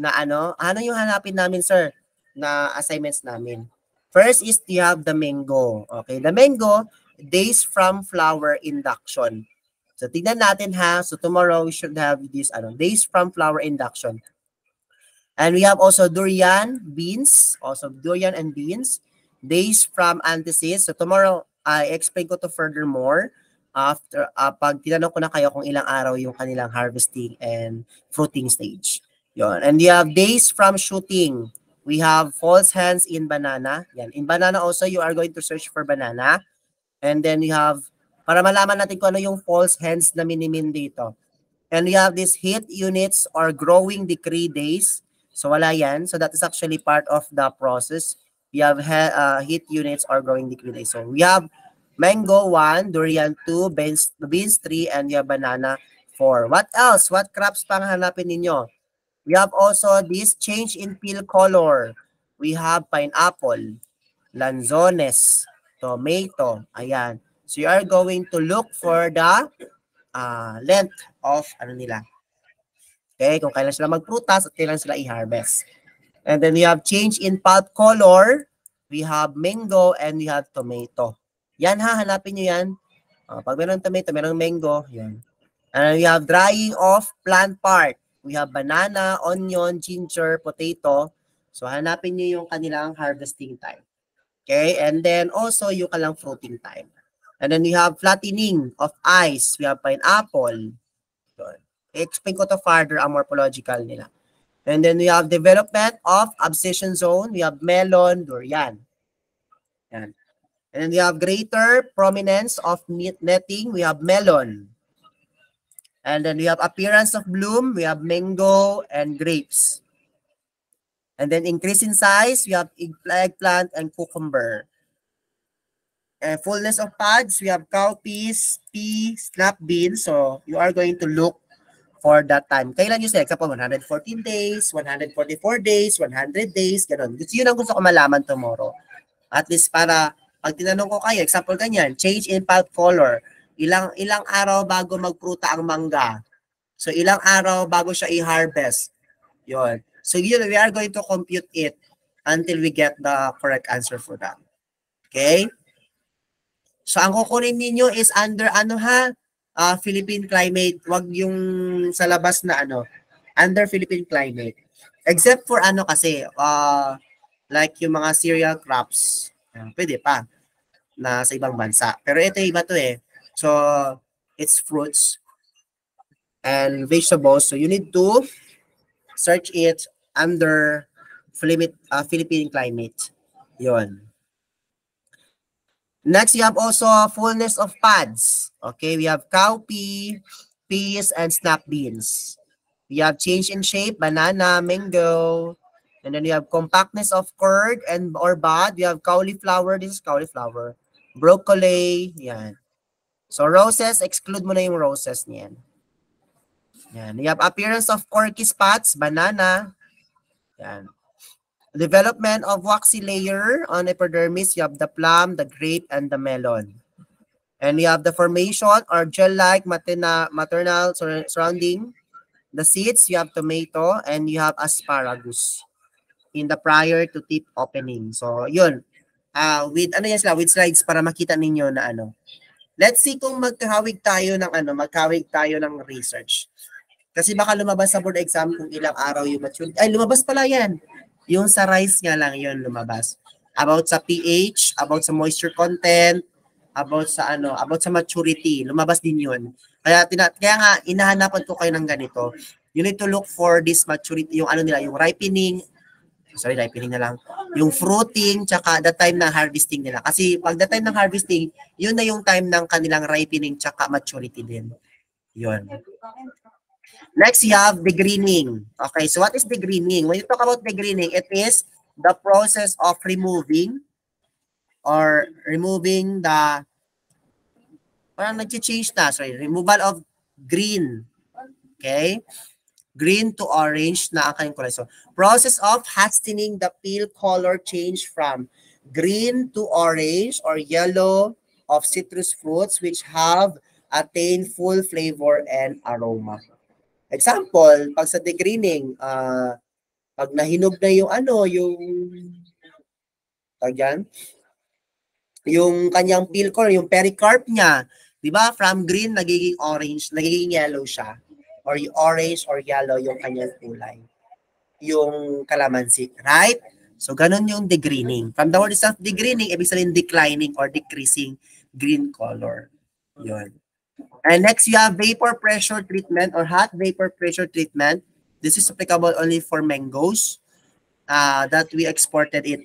na ano? Ano yung hanapin namin, sir, na assignments namin? First is you have the mango. Okay, the mango, days from flower induction. So tignan natin ha. So tomorrow we should have this ano, days from flower induction. And we have also durian, beans, also durian and beans, days from anthesis. So tomorrow I explain ko to furthermore after ah, pag tinanong ko na kayo kung ilang araw yung kanilang harvesting and fruiting stage. Yon. And you have days from shooting. We have false hands in banana. Yan. In banana also, you are going to search for banana. And then you have, para malaman natin kung ano yung false hands na minimin dito. And we have these heat units or growing decree days. So wala yan. So that is actually part of the process. We have uh, heat units or growing days. So we have mango 1, durian 2, beans, beans 3, and we have banana 4. What else? What crops pang hanapin ninyo? We have also this change in peel color. We have pineapple, lanzones, tomato. Ayan. So you are going to look for the uh, length of ano nila. Okay, kung kailan sila magprutas at kailan sila i-harvest. And then we have change in pulp color. We have mango and we have tomato. Yan ha, hanapin nyo yan. Uh, pag meron tomato, meron mango, yan. And we have drying of plant part. We have banana, onion, ginger, potato. So hanapin nyo yung kanilang harvesting time. Okay, and then also yung kalang fruiting time. And then we have flattening of ice. We have pineapple. Yun. I-explain ko to further ang morphological nila. And then we have development of abscission zone. We have melon, durian. Yan. And then we have greater prominence of netting. We have melon. And then we have appearance of bloom. We have mango and grapes. And then increase in size. We have eggplant and cucumber. And fullness of pods. We have cowpeas, pea, snap beans. So you are going to look for that time. Kailan you select? Kapag 114 days, 144 days, 100 days, ganun. Gusto- Yun ang gusto ko malaman tomorrow. At least para pag tinanong ko kayo, example ganyan, change in pulp color. Ilang ilang araw bago magpruta ang mangga. So ilang araw bago siya i-harvest. Yun. So yun, we are going to compute it until we get the correct answer for that. Okay? So ang kukunin ninyo is under ano ha? Ah, Philippine climate. Wag yung sa labas na ano. Under Philippine climate. Except for ano kasi, uh, like yung mga cereal crops. Pwede pa na sa ibang bansa. Pero ito iba to eh. So, it's fruits and vegetables. So, you need to search it under Philippine, uh, Philippine climate. Yon. Next, you have also fullness of pods. Okay, we have cowpea, peas, and snap beans. We have change in shape, banana, mango, and then you have compactness of curd and or bud. We have cauliflower. This is cauliflower. Broccoli. Yan. So roses, exclude mo na yung roses niyan. Yan. You have appearance of corky spots, banana. Yan. Development of waxy layer on epidermis. You have the plum, the grape, and the melon. And you have the formation or gel-like maternal sur- surrounding. The seeds, you have tomato, and you have asparagus in the prior to tip opening. So, yun. Ah, with ano yan sila, with slides para makita ninyo na ano. Let's see kung magkahawig tayo ng ano, magkahawig tayo ng research. Kasi baka lumabas sa board exam kung ilang araw yung maturity. Ay, lumabas pala yan. Yung sa rice nga lang yun lumabas. About sa pH, about sa moisture content, about sa ano, about sa maturity. Lumabas din yun. Kaya, tina- kaya nga, inahanapan ko kayo ng ganito. You need to look for this maturity, yung ano nila, yung ripening, sorry, ripening na lang, yung fruiting, tsaka the time na harvesting nila. Kasi pag the time ng harvesting, yun na yung time ng kanilang ripening, tsaka maturity din. Yun. Next, you have the greening. Okay, so what is the greening? When you talk about the greening, it is the process of removing or removing the parang nag-change na, sorry, removal of green. Okay? Green to orange na ang kanyang kulay. So, process of hastening the peel color change from green to orange or yellow of citrus fruits which have attained full flavor and aroma. Example, pag sa degreening, ah pag nahinog na yung ano, yung tawag yan, yung kanyang peel color, yung pericarp niya, di ba? From green, nagiging orange, nagiging yellow siya. Or yung orange or yellow yung kanyang kulay. Yung calamansi, right? So, ganun yung degreening. From the word itself, degreening, ibig sabihin declining or decreasing green color. Yun. And next, you have vapor pressure treatment or hot vapor pressure treatment. This is applicable only for mangoes uh, that we exported it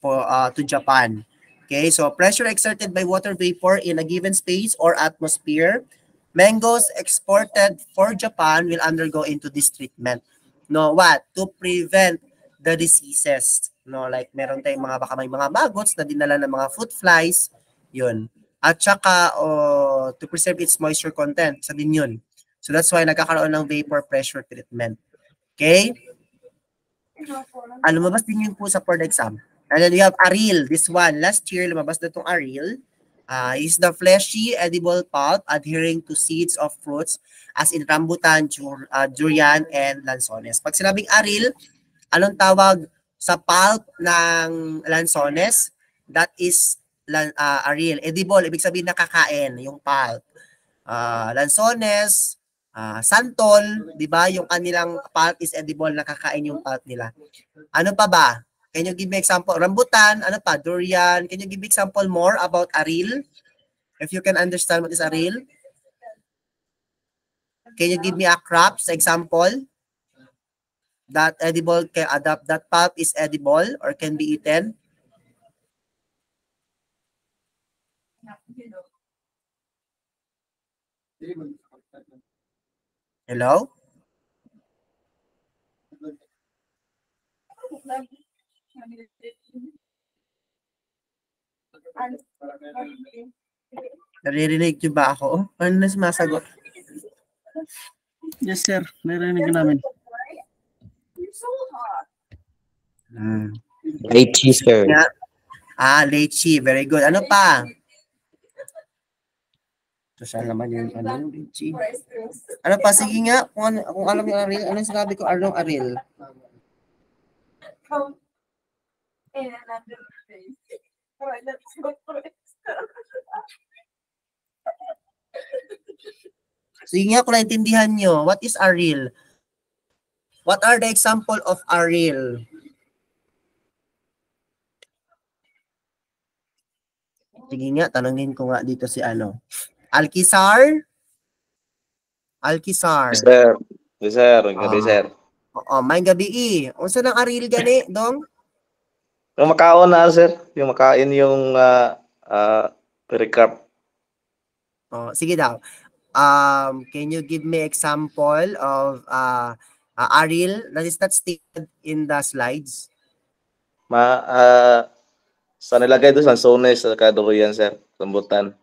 for uh, to Japan. Okay, so pressure exerted by water vapor in a given space or atmosphere. Mangoes exported for Japan will undergo into this treatment. No, what? To prevent the diseases. No, like meron tayong mga baka may mga maggots na dinala ng mga fruit flies. Yun. At saka oh, to preserve its moisture content. Sa din yun. So that's why nagkakaroon ng vapor pressure treatment. Okay? Ah, lumabas din yun po sa board exam. And then we have Aril. This one, last year, lumabas na itong Aril. Uh, is the fleshy edible pulp adhering to seeds of fruits as in rambutan, dur- uh, durian, and lanzones. Pag sinabing Aril, anong tawag sa pulp ng lanzones? That is uh, Aril. Edible, ibig sabihin nakakain, yung pulp. Uh, lanzones, uh, santol, di ba? Yung kanilang pulp is edible, nakakain yung pulp nila. Ano pa ba? Can you give me example? Rambutan, ano pa? Durian. Can you give me example more about aril? If you can understand what is aril. Can you give me a crops example? That edible can adapt that pulp is edible or can be eaten. Hello? Naririnig niyo ba ako? Ano na sumasagot? Yes, sir. Narinig ka namin. Hmm. Lychee, sir. Yeah. Ah, lychee. Very good. Ano pa? Ito siya naman yung ano, yung lychee. Ano pa? Sige nga. Kung, ano, kung alam yung aril, ano yung sinabi ko? Anong aril? Sige nga kung naintindihan nyo, what is aril? What are the example of aril? Sige nga, tanongin ko nga dito si ano. Alkisar? Alkisar. Yes, sir. Yes, sir. Gabi, Ah. sir. Oo, may gabi i. Unsa nang aril gani, dong? Yung makaon na, sir. Yung makain yung uh, uh, pericarp. Oh, sige daw. Um, can you give me example of uh, uh, aril that is not stated in the slides? Ma, uh, sa nilagay doon, lansones, sa kadurian, sir. Rambutan.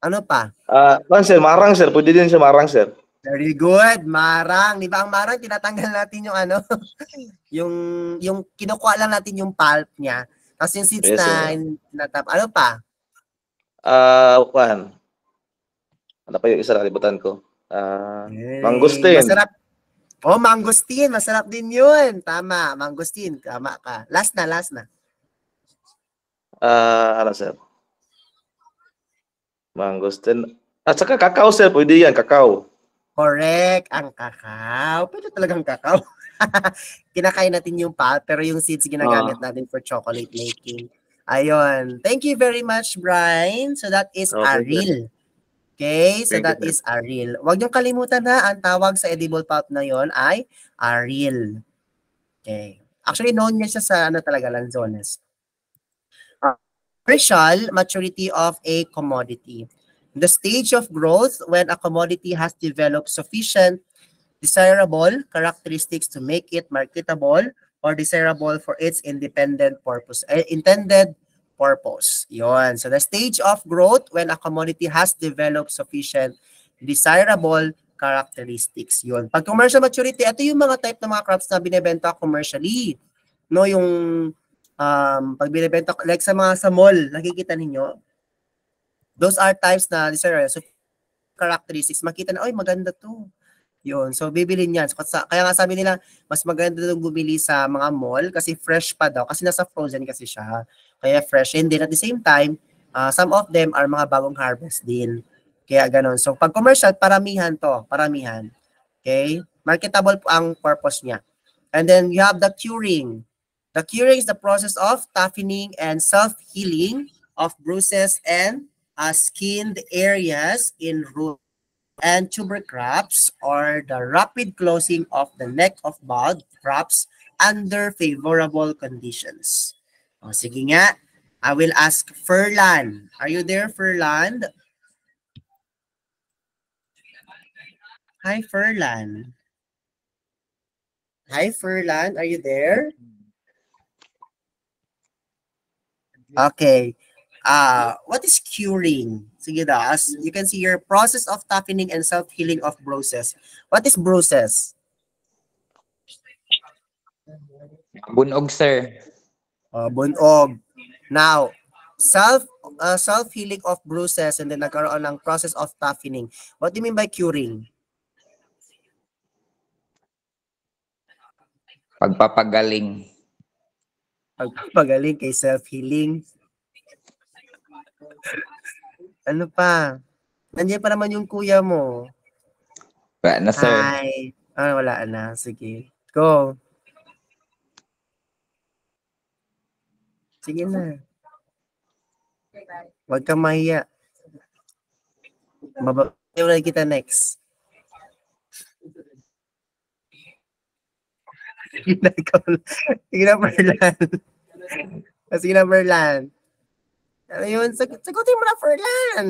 Ano pa? Ah, uh, sir, marang, sir. Pwede din siya marang, sir. Very good. Marang. Di ba ang marang, tinatanggal natin yung ano, yung, yung kinukuha lang natin yung pulp niya. Tapos yung seeds Yes, na natap. Ano pa? Ah, uh, kuhan. Ano pa yung isa nakalimutan ko? Ah, Eh, Mangosteen. Masarap. Oh, mangosteen. Masarap din yun. Tama. Mangosteen. Tama ka. Last na, last na. ah, ano, sir? Mangosteen. At saka kakao, sir. Pwede yan, kakao. Correct. Ang kakao. Pwede talagang kakao. Kinakain natin yung pulp, pero yung seeds ginagamit Ah. natin for chocolate making. Ayun. Thank you very much, Brian. So that is Okay, sir. Aril. Okay? So Thank you, that sir. is Aril. Huwag niyong kalimutan na, ang tawag sa edible pulp na yon ay Aril. Okay. Actually, known niya siya sa ano talaga, Lanzones. Uh, Commercial maturity of a commodity. The stage of growth when a commodity has developed sufficient desirable characteristics to make it marketable or desirable for its independent purpose, eh, intended purpose. Yon. So the stage of growth when a commodity has developed sufficient desirable characteristics. Yon. Pag commercial maturity, ito yung mga type ng mga crops na binebenta commercially. No, yung um, pag binebenta, like sa mga sa mall, nakikita ninyo, those are types na desirable. So, characteristics, makita na, ay, maganda to. Yun. So, bibilin yan. So, kaya nga sabi nila, mas maganda daw bumili sa mga mall kasi fresh pa daw. Kasi nasa frozen kasi siya. Kaya fresh. And then at the same time, uh, some of them are mga bagong harvest din. Kaya ganun. So, pag commercial, paramihan to. Paramihan. Okay? Marketable po ang purpose niya. And then you have the curing. The curing is the process of toughening and self-healing of bruises and uh, skinned areas in root and tuber crops or the rapid closing of the neck of bud crops under favorable conditions. O, sige nga, I will ask Furlan. Are you there, Furlan? Hi, Furlan. Hi, Furlan. Are you there? Okay. Uh, what is curing? Sige daw, as you can see here, process of toughening and self-healing of bruises. What is bruises? Bunog, sir. Uh, bunog. Now, self uh, self-healing of bruises and then nagkaroon ng process of toughening. What do you mean by curing? Pagpapagaling. Pagpagaling kay self-healing. ano pa? Nandiyan pa naman yung kuya mo. Wala na, sir. Hi. Ah, wala na. Sige. Go. Sige na. Huwag kang mahiya. Baba. Wala kita next. Ikaw. Sige na, Merlan. Ah, Sige na, Merlan. Ano yun? Sag sagutin mo na, Ferlan.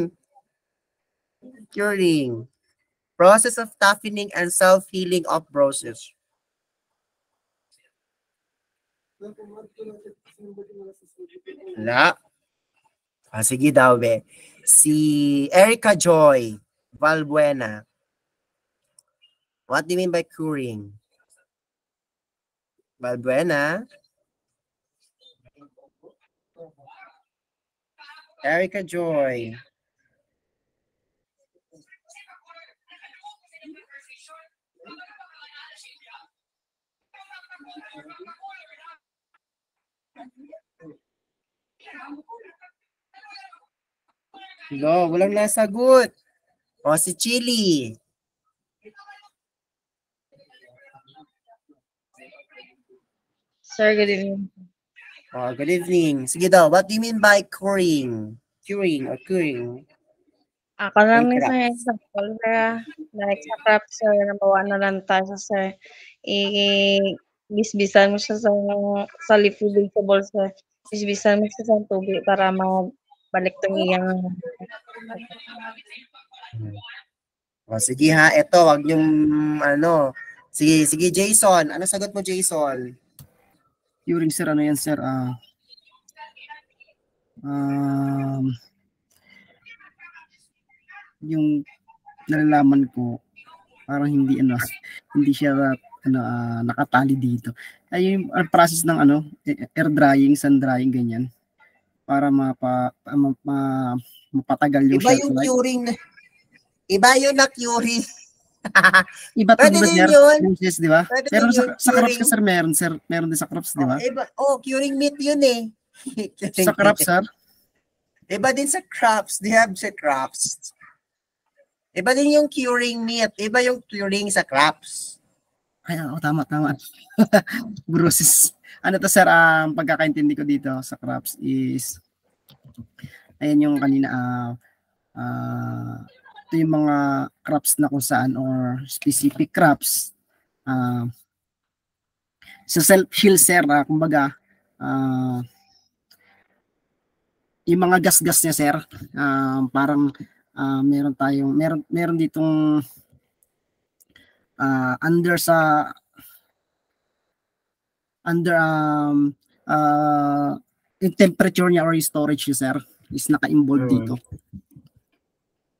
Curing. Process of toughening and self-healing of bruises. Wala. Ah, sige daw, be. Si Erica Joy Valbuena. What do you mean by curing? Valbuena? Erica Joy. No, walang nasagot. O, si Chili. Sir, good evening. Oh, good evening. Sige daw, what do you mean by curing? Curing or curing? Ako lang May minsan yung example, sir. Like sa crop, sir, nabawa na lang tayo, sir. I-bisbisan mo siya sa, sa leafy vegetable, sir. Bisbisan mo siya sa tubig para mabalik tong iyang O, sige ha, eto, wag yung ano. Sige, sige Jason. Ano sagot mo Jason? Curing, sir, ano yan, sir? Ah, um, yung nalalaman ko, parang hindi, ano, hindi siya, ano, ah, nakatali dito. Ay, yung ah, process ng, ano, eh, air drying, sun drying, ganyan. Para mapa, ma, ma- mapatagal yung Iba yung curing iba yung na curing. Iba to, Pwede di ba, din sir? yun. Yes, di ba? Pwede Pero sa, sa crops ka, sir, meron, sir. Meron din sa crops, di ba? Oh, iba, oh, curing meat yun eh. Sa crops, sir. Iba din sa crops. They have sa crops. Iba din yung curing meat. Iba yung curing sa crops. Ay, oo, tama, tama. Bruises. Ano to, sir, ang pagkakaintindi ko dito sa crops is, ayan yung kanina, ah, ah, ito yung mga crops na kung saan or specific crops. ah sa self-heal, sir, ah, kumbaga, ah, yung mga gas-gas niya, sir, ah, parang ah, meron tayong, meron, meron ditong ah, under sa under um uh, yung temperature niya or yung storage niya sir is naka-involved Hmm. dito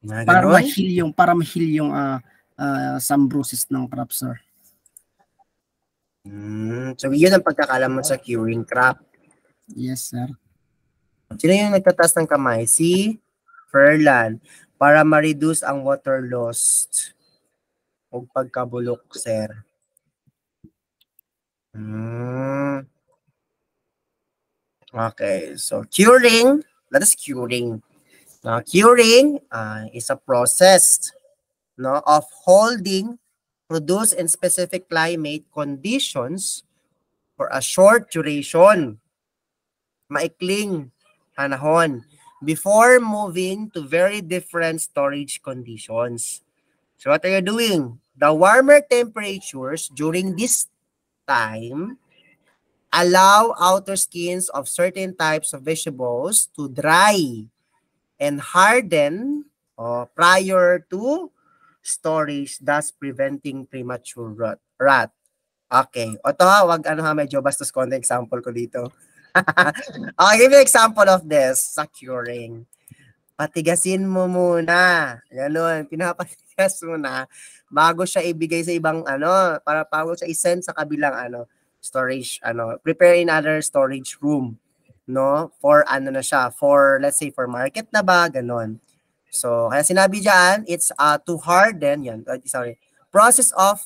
Mga para ma-heal yung para ma-heal yung uh, uh, some bruises ng crop sir. Hmm, so yun ang pagkakalam mo sa curing crop. Yes sir. Sino yung nagtataas ng kamay? Si Ferlan. Para ma-reduce ang water lost o pagkabulok, sir. Hmm. Okay, so curing, that is curing. Now, curing uh, is a process no, of holding produced in specific climate conditions for a short duration. Maikling panahon before moving to very different storage conditions. So what are you doing? The warmer temperatures during this time allow outer skins of certain types of vegetables to dry and harden uh, prior to storage, thus preventing premature rot. rot. Okay. O to wag ano ha, medyo bastos konti example ko dito. okay, give me an example of this sa curing. Patigasin mo muna. Ganun, pinapatigas muna bago siya ibigay sa ibang ano, para bago siya isend sa kabilang ano, storage, ano, prepare in other storage room, no? For ano na siya, for, let's say, for market na ba, ganun. So, kaya sinabi dyan, it's uh, to harden, yan, uh, sorry, process of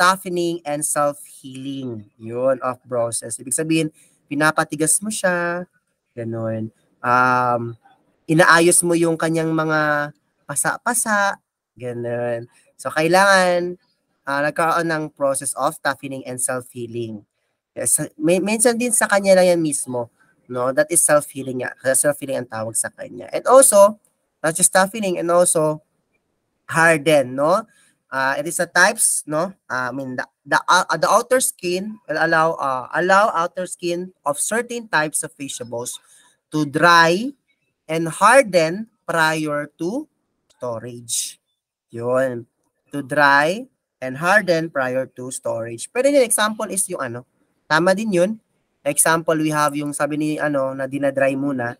toughening and self-healing. Yun, of process. Ibig sabihin, pinapatigas mo siya, ganun. Um, inaayos mo yung kanyang mga pasa-pasa, ganun. So, kailangan uh, nagkaroon ng process of toughening and self-healing. Yes, may, minsan din sa kanya lang yan mismo. No? That is self-healing nga. Self-healing ang tawag sa kanya. And also, not just toughening and also harden, no? Uh, it is a types, no? Uh, I mean, the the, uh, the outer skin will allow uh, allow outer skin of certain types of vegetables to dry and harden prior to storage. Yun. To dry and harden prior to storage. Pero yung example is yung ano, tama din yun. Example, we have yung sabi ni ano, na dinadry muna.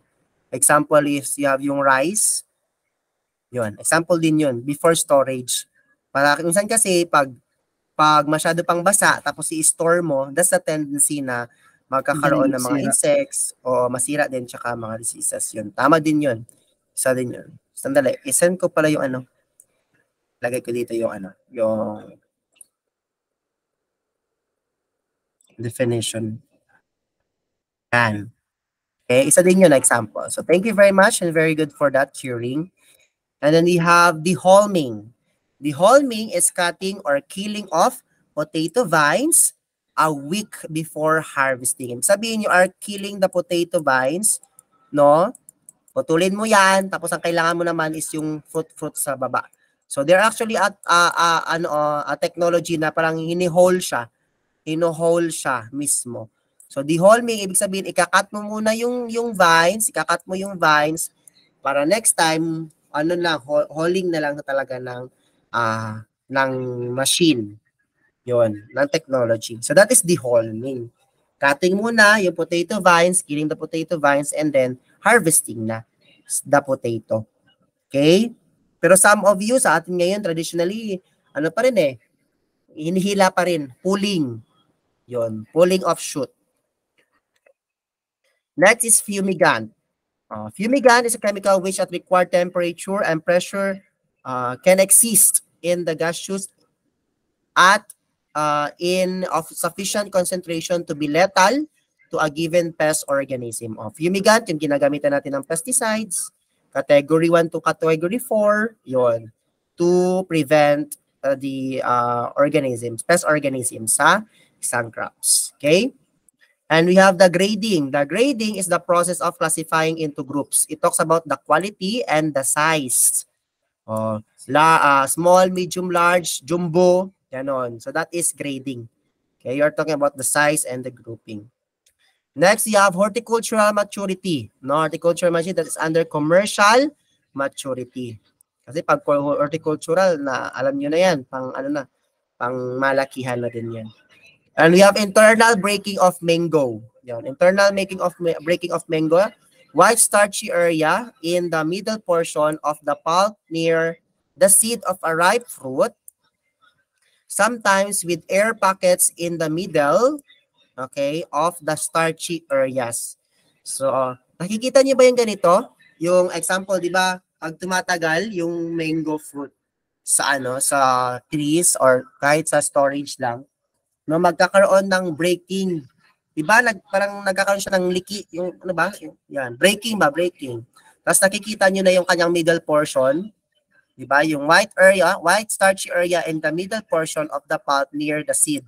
Example is you have yung rice. Yun, example din yun, before storage. Para minsan kasi pag pag masyado pang basa tapos i-store mo, that's the tendency na magkakaroon ng mga insects o masira din tsaka mga diseases yun. Tama din yun. Isa din yun. Sandali, isend ko pala yung ano. Lagay ko dito yung ano, yung definition. Yan. Okay, isa din yun na example. So thank you very much and very good for that curing. And then we have the holming. The holming is cutting or killing off potato vines a week before harvesting. Sabihin you are killing the potato vines, no? Putulin mo yan, tapos ang kailangan mo naman is yung fruit-fruit sa baba. So there actually at uh, uh, ano a technology na parang hini-hole siya. Hino-hole siya mismo. So deholming ibig sabihin ikakat mo muna yung yung vines, ikakat mo yung vines para next time ano lang holing na lang talaga ng ah ng machine. 'Yon, ng technology. So that is deholming. Cutting muna yung potato vines, killing the potato vines and then harvesting na the potato. Okay? Pero some of you sa atin ngayon traditionally ano pa rin eh hinihila pa rin, pulling. 'Yon, pulling of shoot. Next is fumigant. Uh, fumigant is a chemical which at required temperature and pressure uh, can exist in the gaseous at uh, in of sufficient concentration to be lethal to a given pest organism. Of fumigant, yung ginagamitan natin ng pesticides, category 1 to category 4, yon to prevent uh, the uh, organisms, pest organisms sa isang crops. Okay? And we have the grading. The grading is the process of classifying into groups. It talks about the quality and the size. Oh, la, uh, small, medium, large, jumbo, ganon. So that is grading. Okay, you're talking about the size and the grouping. Next, you have horticultural maturity. No, horticultural maturity that is under commercial maturity. Kasi pag horticultural na alam niyo na 'yan, pang ano na, pang malakihan na din 'yan. And we have internal breaking of mango. Yan, internal making of breaking of mango, white starchy area in the middle portion of the pulp near the seed of a ripe fruit, sometimes with air pockets in the middle, okay, of the starchy areas. So, nakikita niyo ba yung ganito? Yung example, di ba, pag tumatagal yung mango fruit sa ano, sa trees or kahit sa storage lang, no magkakaroon ng breaking. 'Di ba? Nag parang nagkakaroon siya ng liki, yung ano ba? Yung- Yan, breaking ba, breaking. Tapos nakikita niyo na yung kanyang middle portion. 'Di ba? Yung white area, white starchy area in the middle portion of the pulp near the seed.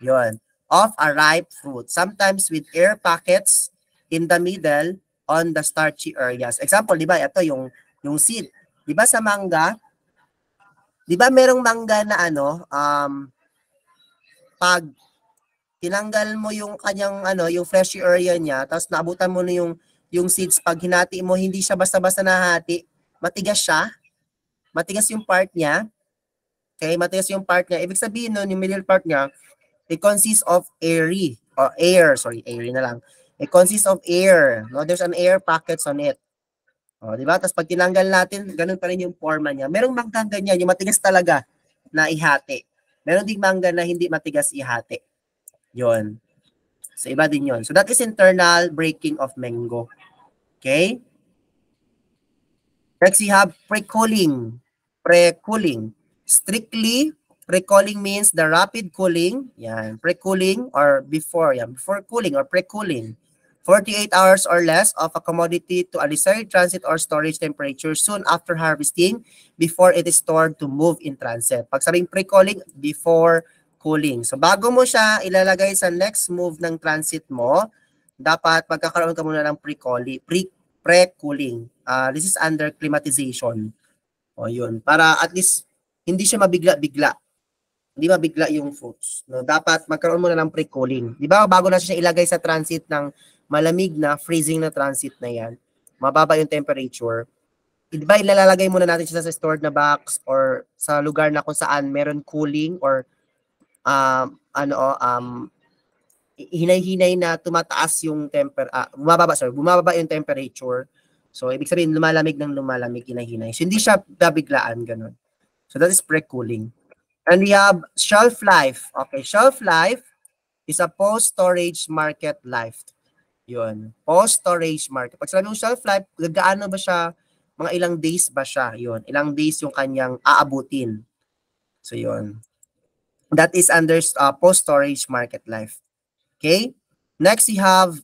'Yon. Of a ripe fruit, sometimes with air pockets in the middle on the starchy areas. Example, di ba, ito yung, yung seed. Di ba sa mangga, di ba merong mangga na ano, um, pag tinanggal mo yung kanyang ano, yung fleshy area niya, tapos naabutan mo na yung yung seeds pag hinati mo, hindi siya basta-basta nahati, matigas siya. Matigas yung part niya. Okay, matigas yung part niya. Ibig sabihin nun, yung middle part niya, it consists of airy, or air, sorry, airy na lang. It consists of air. No? There's an air pockets on it. O, di ba? Tapos pag tinanggal natin, ganun pa rin yung forma niya. Merong manggang ganyan, yung matigas talaga na ihati. Meron ding mangga na hindi matigas ihati. Yon. So, iba din yon. So, that is internal breaking of mango. Okay? Next, we have pre-cooling. Pre-cooling. Strictly, pre-cooling means the rapid cooling. Yan. Pre-cooling or before. Yan. Before cooling or pre-cooling. 48 hours or less of a commodity to a desired transit or storage temperature soon after harvesting before it is stored to move in transit. Pag sabing pre-cooling, before cooling. So bago mo siya ilalagay sa next move ng transit mo, dapat magkakaroon ka muna ng pre-cooling, pre pre-cooling. Uh, this is under climatization. O yun, para at least hindi siya mabigla-bigla. Hindi mabigla yung foods. No, dapat magkaroon muna ng pre-cooling. Di ba bago na siya ilagay sa transit ng malamig na freezing na transit na yan, mababa yung temperature. Di ba ilalagay muna natin siya sa stored na box or sa lugar na kung saan meron cooling or um, ano, um, hinay-hinay na tumataas yung temper, ah, bumababa, sorry, bumababa yung temperature. So, ibig sabihin, lumalamig ng lumalamig, hinay-hinay. So, hindi siya babiglaan, ganun. So, that is pre-cooling. And we have shelf life. Okay, shelf life is a post-storage market life. Yun. Post-storage market. Pag sabi yung shelf life, gaano ba siya, mga ilang days ba siya? Yun. Ilang days yung kanyang aabutin. So, yun. That is under uh, post-storage market life. Okay? Next, you have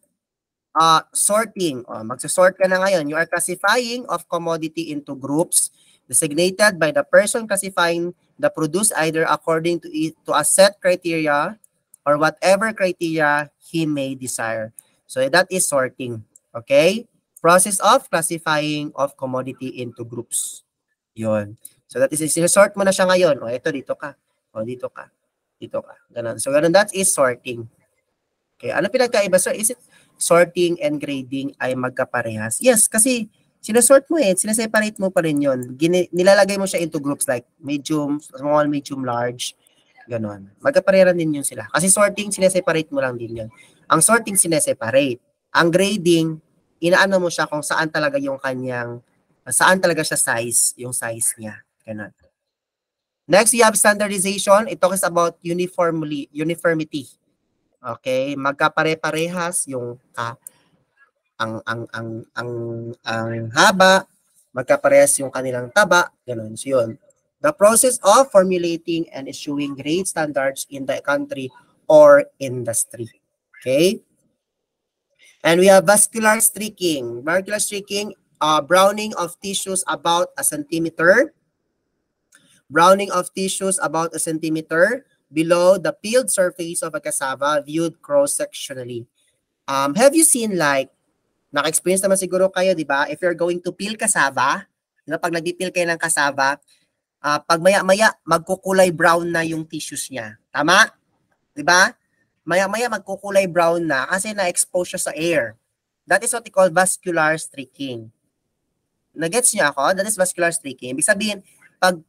uh, sorting. Oh, magsasort ka na ngayon. You are classifying of commodity into groups designated by the person classifying the produce either according to, it, to a set criteria or whatever criteria he may desire. So that is sorting. Okay? Process of classifying of commodity into groups. Yun. So that is, sinusort mo na siya ngayon. O, ito, dito ka. O, dito ka. Dito ka. Ganun. So, ganun, that is sorting. Okay, ano pinagkaiba? So, is it sorting and grading ay magkaparehas? Yes, kasi sinusort mo eh, sineseparate mo pa rin yun. Gini, nilalagay mo siya into groups like medium, small, medium, large. Ganon. Magkaparehan din yun sila. Kasi sorting, sineseparate mo lang din yun. Ang sorting, sineseparate. Ang grading, inaano mo siya kung saan talaga yung kanyang, saan talaga siya size, yung size niya. Ganon. Next, we have standardization. It talks about uniformly, uniformity. Okay, magkapare-parehas yung ka, ang ang ang ang ang haba, magkaparehas yung kanilang taba, ganun. So yun. The process of formulating and issuing grade standards in the country or industry. Okay? And we have vascular streaking. Vascular streaking, uh, browning of tissues about a centimeter. Browning of tissues about a centimeter below the peeled surface of a cassava viewed cross-sectionally. Um, have you seen like, naka-experience naman siguro kayo, di ba? If you're going to peel cassava, ba, pag nag-peel kayo ng cassava, uh, pag maya-maya, magkukulay brown na yung tissues niya. Tama? Di ba? Maya-maya, magkukulay brown na kasi na-expose siya sa air. That is what we call vascular streaking. Nagets niya ako? That is vascular streaking. Ibig sabihin, pag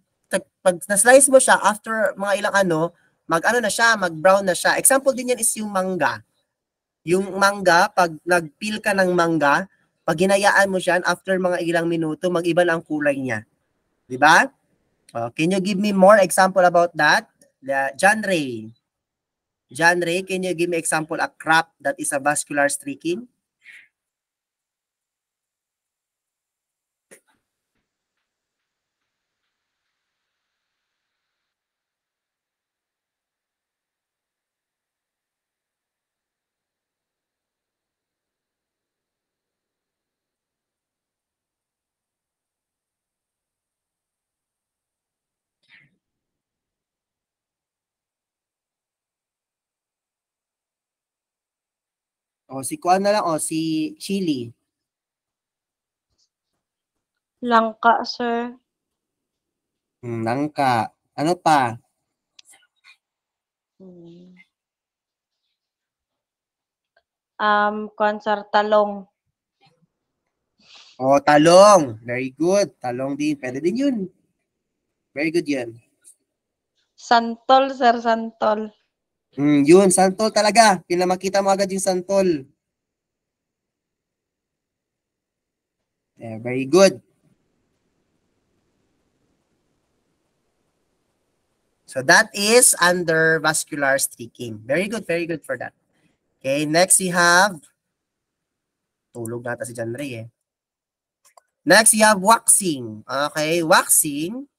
pag na-slice mo siya after mga ilang ano, mag-ano na siya, mag-brown na siya. Example din yan is yung mangga. Yung mangga, pag nag-peel ka ng mangga, pag ginayaan mo siya, after mga ilang minuto, mag-iba na ang kulay niya. Di ba? Uh, can you give me more example about that? The, John Ray. John Ray, can you give me example a crop that is a vascular streaking? O, si Kuan na lang, o, si Chili. Langka, sir. Hmm, langka. Ano pa? Hmm. Um, sir, talong. Oh, talong. Very good. Talong din. Pwede din yun. Very good yan. Santol, sir, santol. Hmm, yun, santol talaga. Pinamakita mo agad yung santol. Yeah, very good. So that is under vascular streaking. Very good, very good for that. Okay, next we have tulog nata si John Ray eh. Next, you have waxing. Okay, waxing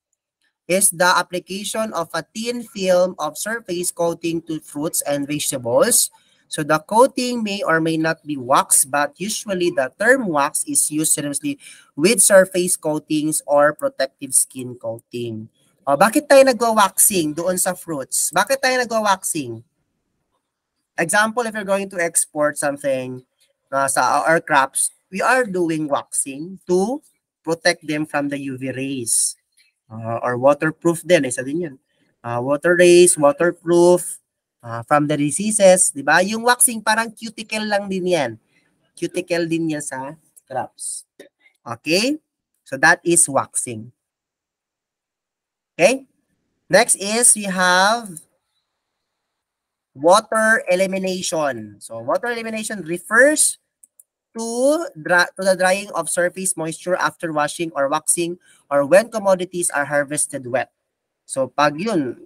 is the application of a thin film of surface coating to fruits and vegetables. So the coating may or may not be wax, but usually the term wax is used synonymously with surface coatings or protective skin coating. O, bakit tayo nagwa-waxing doon sa fruits? Bakit tayo nagwa-waxing? Example, if you're going to export something uh, sa our crops, we are doing waxing to protect them from the UV rays. Uh, or waterproof din, isa din yun. Uh, water rays, waterproof, uh, from the diseases, di ba? Yung waxing parang cuticle lang din yan. Cuticle din yan sa crops. Okay? So that is waxing. Okay? Next is we have water elimination. So water elimination refers to, dra- to the drying of surface moisture after washing or waxing or when commodities are harvested wet. So pag yun,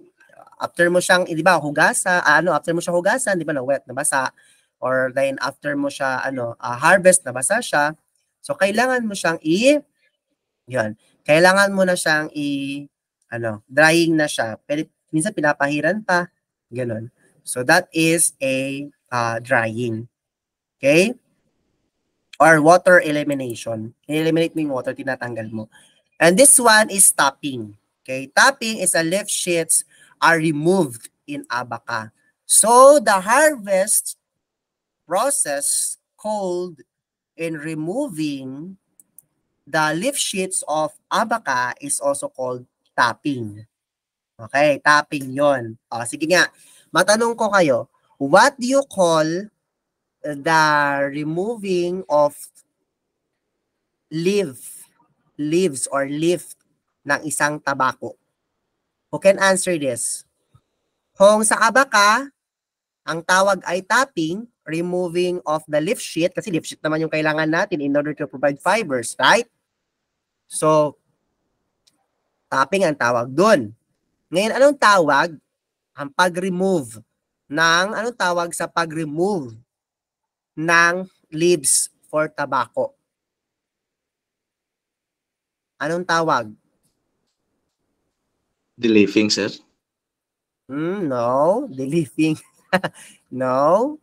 after mo siyang, di ba, hugasa, ah, ano, after mo siya hugasan, di ba, na wet, nabasa, or then after mo siya, ano, ah, harvest, nabasa siya, so kailangan mo siyang i, yun, kailangan mo na siyang i, ano, drying na siya. Pero minsan pinapahiran pa, ganun. So that is a uh, drying. Okay? Or water elimination. Eliminate mo yung water, tinatanggal mo. And this one is tapping. Okay? Tapping is a leaf sheets are removed in abaca. So the harvest process called in removing the leaf sheets of abaca is also called tapping. Okay, tapping yon. O, sige nga, matanong ko kayo, what do you call the removing of leaf, leaves or leaf ng isang tabako? Who can answer this? Kung sa abaka, ang tawag ay tapping, removing of the leaf sheet, kasi leaf sheet naman yung kailangan natin in order to provide fibers, right? So, tapping ang tawag doon. Ngayon, anong tawag? Ang pag-remove ng, anong tawag sa pag-remove ng leaves for tobacco? Anong tawag? Deleafing, sir. Hmm, no. Deleafing. no.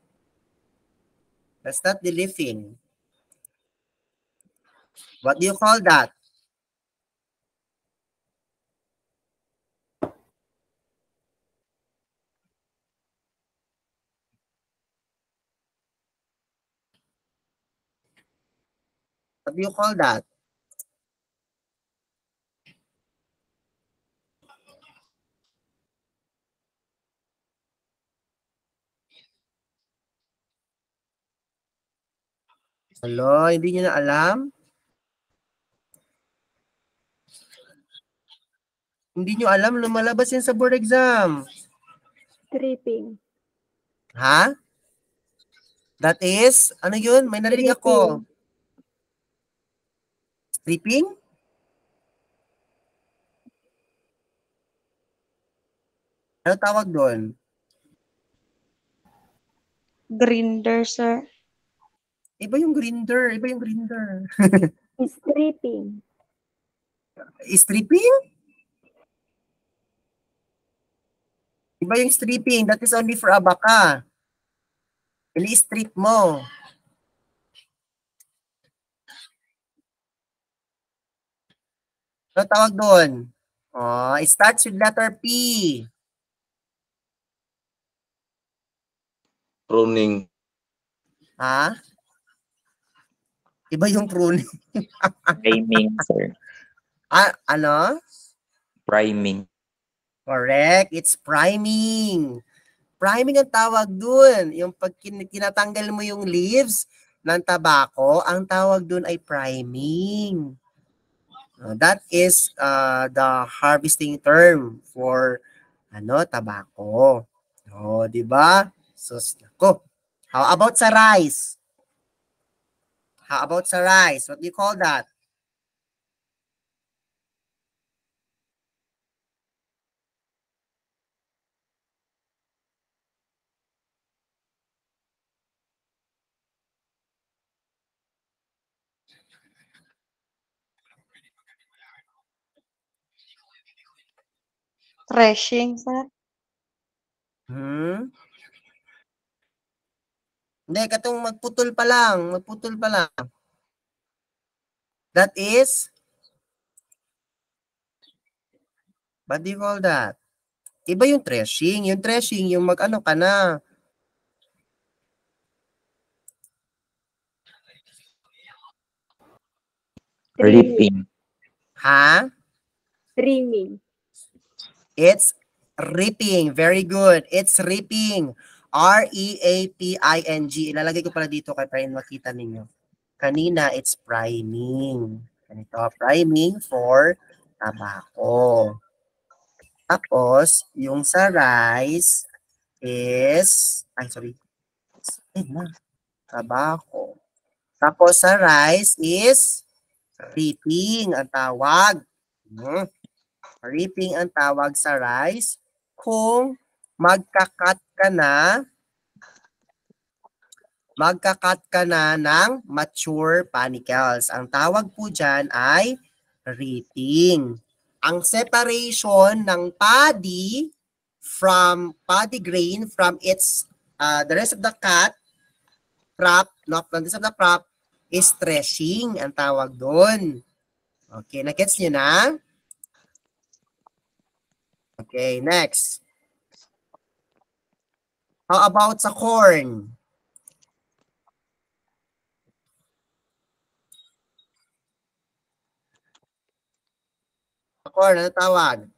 That's not deleafing. What do you call that? What do you call that? Hello, hindi niyo na alam? Hindi niyo alam, lumalabas yan sa board exam. Stripping. Ha? That is, ano yun? May narinig ako. Stripping? Ano tawag doon? Grinder, sir. Iba yung grinder, iba yung grinder. Stripping. Stripping? Iba yung stripping, that is only for abaka. Ili-strip mo. Ano tawag doon? Oh, it starts with letter P. Pruning. Ha? Iba yung pruning. Gaming, sir. Ah, ano? Priming. Correct. It's priming. Priming ang tawag dun. Yung pag tinatanggal mo yung leaves ng tabako, ang tawag dun ay priming. Uh, that is uh, the harvesting term for ano, tabako. O, di ba? Sus, nako. How about sa rice? How about sa rice? What do you call that? Threshing, sir. Hmm? Hindi, katong magputol pa lang. Magputol pa lang. That is, what do you call that? Iba yung threshing. Yung threshing, yung mag-ano ka na. Reaping. Ha? Trimming. It's reaping. Very good. It's reaping. R-E-A-P-I-N-G. Ilalagay ko pala dito kay para makita ninyo. Kanina, it's priming. Ganito, priming for tabako. Tapos, yung sa rice is, ay sorry, eh na, tabako. Tapos sa rice is reaping ang tawag. Hmm. Reaping ang tawag sa rice kung magkakat ka na magkakat ka na ng mature panicles. Ang tawag po dyan ay reaping. Ang separation ng paddy from paddy grain from its uh, the rest of the cut crop, no, from the rest of the crop is threshing ang tawag doon. Okay, na-gets nyo na? Okay, next. How about sa corn? Corn, ano tawag?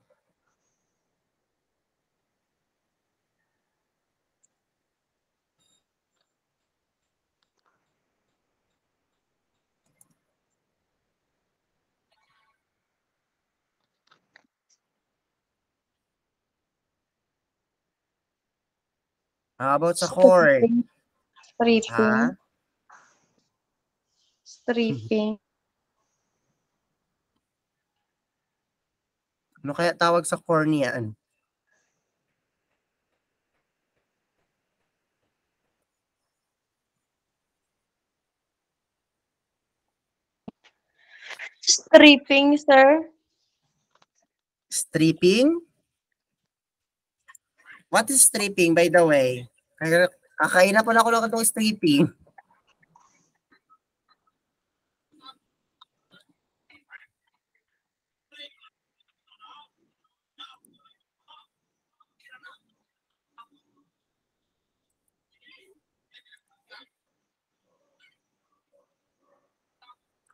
How about sa corn? Stripping. Ha? Stripping. Ano kaya tawag sa corn yan? Stripping, sir. Stripping? What is stripping, by the way? Kakain na pala ako ng itong stripping.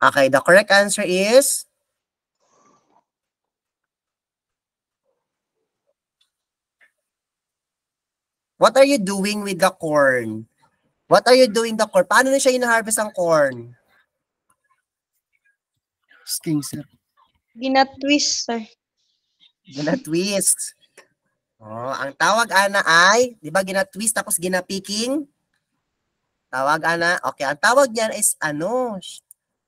Okay, the correct answer is What are you doing with the corn? What are you doing the corn? Paano na siya ina-harvest ang corn? Sking, sir. Ginatwist, sir. Gina-twist. Oh, ang tawag ana ay, 'di ba gina-twist tapos gina-picking? Tawag ana, okay, ang tawag niyan is ano?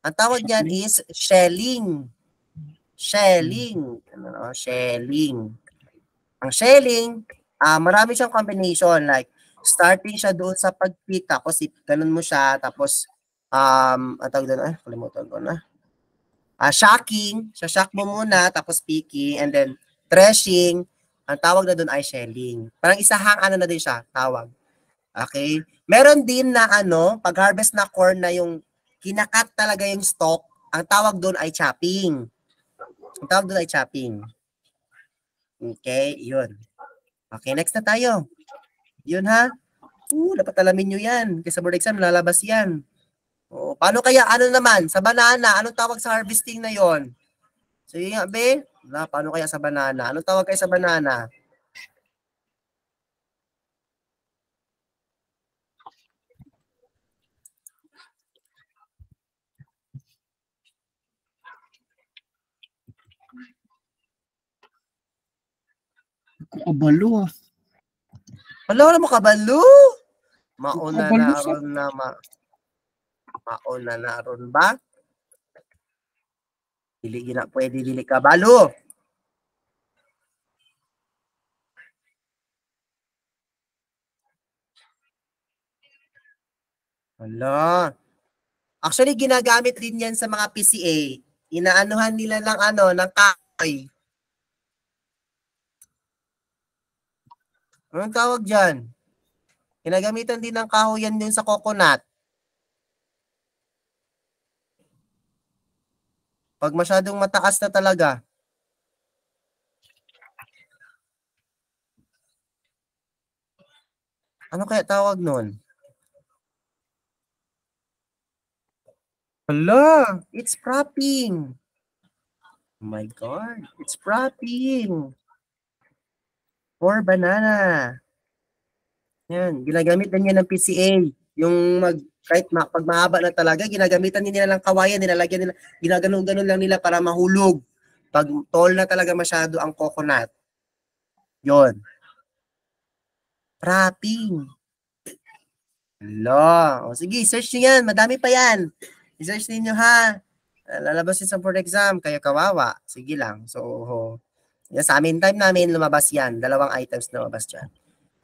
Ang tawag niyan is shelling. Shelling. Ano, no? shelling. Ang shelling, ah marami siyang combination like starting siya doon sa pag-pick tapos ganun mo siya tapos um ang tawag doon, ah, kalimutan ko na. Ah, shocking, shock mo muna tapos picking and then threshing, ang tawag na doon ay shelling. Parang isahang ano na din siya, tawag. Okay? Meron din na ano, pag-harvest na corn na yung kinakat talaga yung stalk, ang tawag doon ay chopping. Ang tawag doon ay chopping. Okay, yun. Okay, next na tayo. Yun ha. Oo, dapat alamin nyo yan. Kasi board exam, lalabas yan. O, paano kaya, ano naman, sa banana, anong tawag sa harvesting na yon? Sige nga, be. Paano kaya sa banana? Anong tawag kayo sa banana? Kukabalo ah. Wala, wala mo kabalo. Mauna Kabalo na ron na ma. Mauna na ron ba? Dili gina pwede dili kabalo. Wala. Actually, ginagamit din yan sa mga PCA. Inaanuhan nila ng ano, ng kahoy. Anong tawag dyan? Ginagamitan din ng kahoy yan din sa coconut. Pag masyadong mataas na talaga. Ano kaya tawag nun? Hala, it's propping. Oh my God, it's propping. For banana. Yan, ginagamit din yan ng PCA. Yung mag, kahit ma, pag mahaba na talaga, ginagamitan nila ng kawayan, nilalagyan nila, ginaganon-ganon lang nila para mahulog. Pag tall na talaga masyado ang coconut. Yon. Wrapping. Hello. O sige, search nyo yan. Madami pa yan. I-search ninyo ha. Lalabas yun sa board exam. Kaya kawawa. Sige lang. So. Yan, sa amin time namin, lumabas yan. Dalawang items lumabas dyan.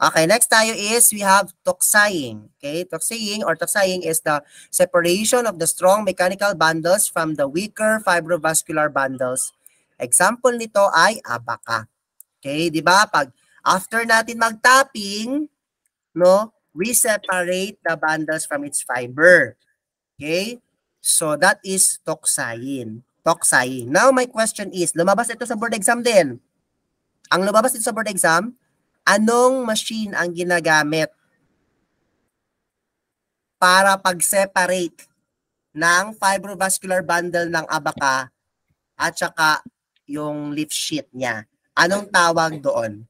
Okay, next tayo is we have toxaying. Okay, toxaying or toxaying is the separation of the strong mechanical bundles from the weaker fibrovascular bundles. Example nito ay abaca. Okay, di ba? Pag after natin mag-tapping, no, we separate the bundles from its fiber. Okay? So that is toxaying. Toxaying. Now my question is, lumabas ito sa board exam din. Ang lumabas ito sa board exam, anong machine ang ginagamit para pag-separate ng fibrovascular bundle ng abaca at saka yung leaf sheet niya? Anong tawag doon?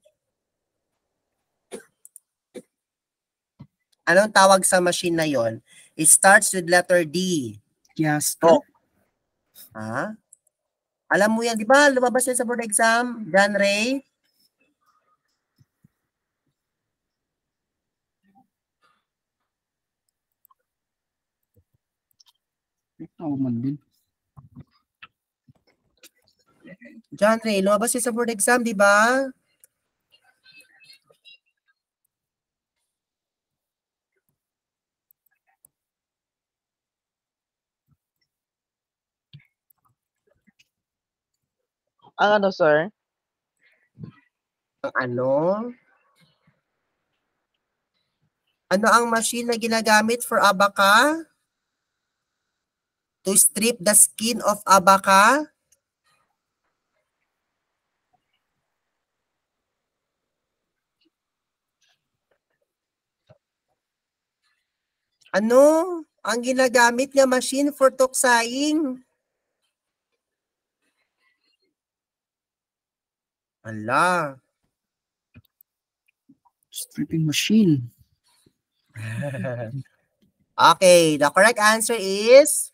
Anong tawag sa machine na yon? It starts with letter D. Yes. Oh. Ha? Alam mo yan, di ba? Lumabas yan sa board exam, John Ray. Ito man din. John Ray, lumabas yan sa board exam, di ba? Ang ano, sir? Ang ano? Ano ang machine na ginagamit for abaca? To strip the skin of abaca? Ano ang ginagamit nga machine for toxaying? Ala. Stripping machine. Okay, the correct answer is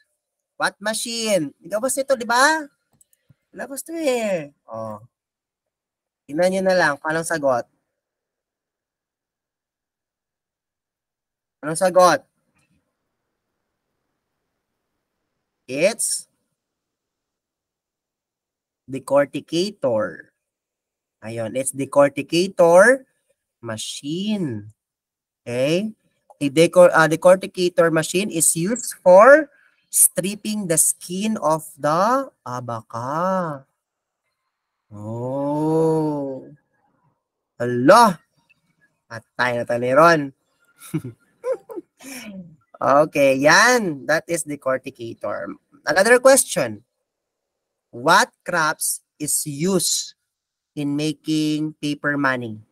what machine? Labas ito, di ba? Labas to eh. Oh. Tingnan nyo na lang kung anong sagot. Anong sagot? It's decorticator. Ayun, it's decorticator machine. Okay? A decor uh, decorticator machine is used for stripping the skin of the abaca. Oh. Hala. Patay na tayo ni Ron. okay, yan. That is decorticator. Another question. What crops is used in making paper money?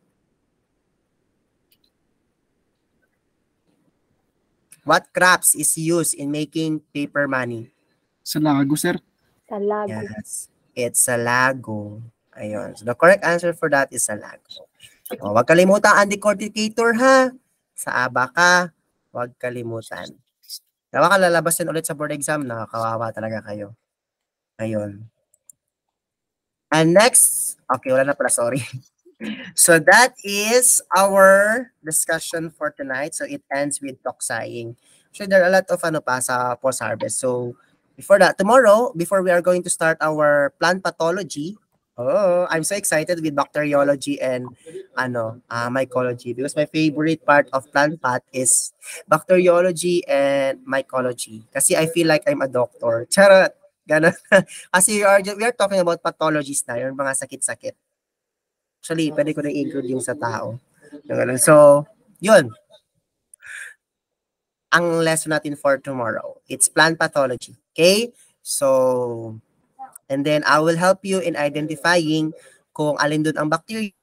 What crops is used in making paper money? Sa lago, sir. Sa lago. Yes. It's Salago. Ayun. So, the correct answer for that is Salago. O, wag kalimutan ang decorticator ha. Sa abaka, wag kalimutan. Dawa ka lalabas yun ulit sa board exam, nakakawawa talaga kayo. Ayun. And next, okay, wala na pala, sorry. So that is our discussion for tonight. So it ends with doxying. So there are a lot of ano pa sa post-harvest. So before that, tomorrow, before we are going to start our plant pathology, oh, I'm so excited with bacteriology and ano, uh, mycology because my favorite part of plant path is bacteriology and mycology. Kasi I feel like I'm a doctor. Charot! Ganon. Kasi we are, we are talking about pathologies na, yung mga sakit-sakit. Actually, pwede ko na include yung sa tao. Ganun. So, yun. Ang lesson natin for tomorrow. It's plant pathology. Okay? So, and then I will help you in identifying kung alin doon ang bacteria,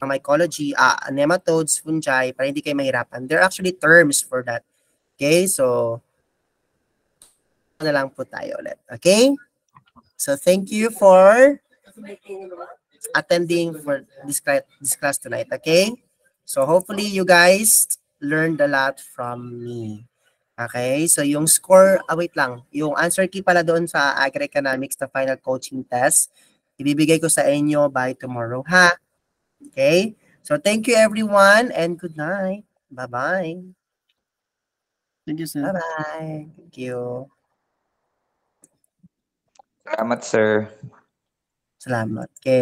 ang mycology, uh, nematodes, fungi, para hindi kayo mahirapan. There are actually terms for that. Okay? So, na lang po tayo ulit. Okay? So, thank you for attending for this class, this class tonight, okay? So hopefully you guys learned a lot from me. Okay? So yung score, ah, wait lang, yung answer key pala doon sa Agri-Economics na final coaching test, ibibigay ko sa inyo by tomorrow, ha? Okay? So thank you everyone and good night. Bye-bye. Thank you, sir. Bye-bye. Thank you. Salamat, sir. Salamat. Okay.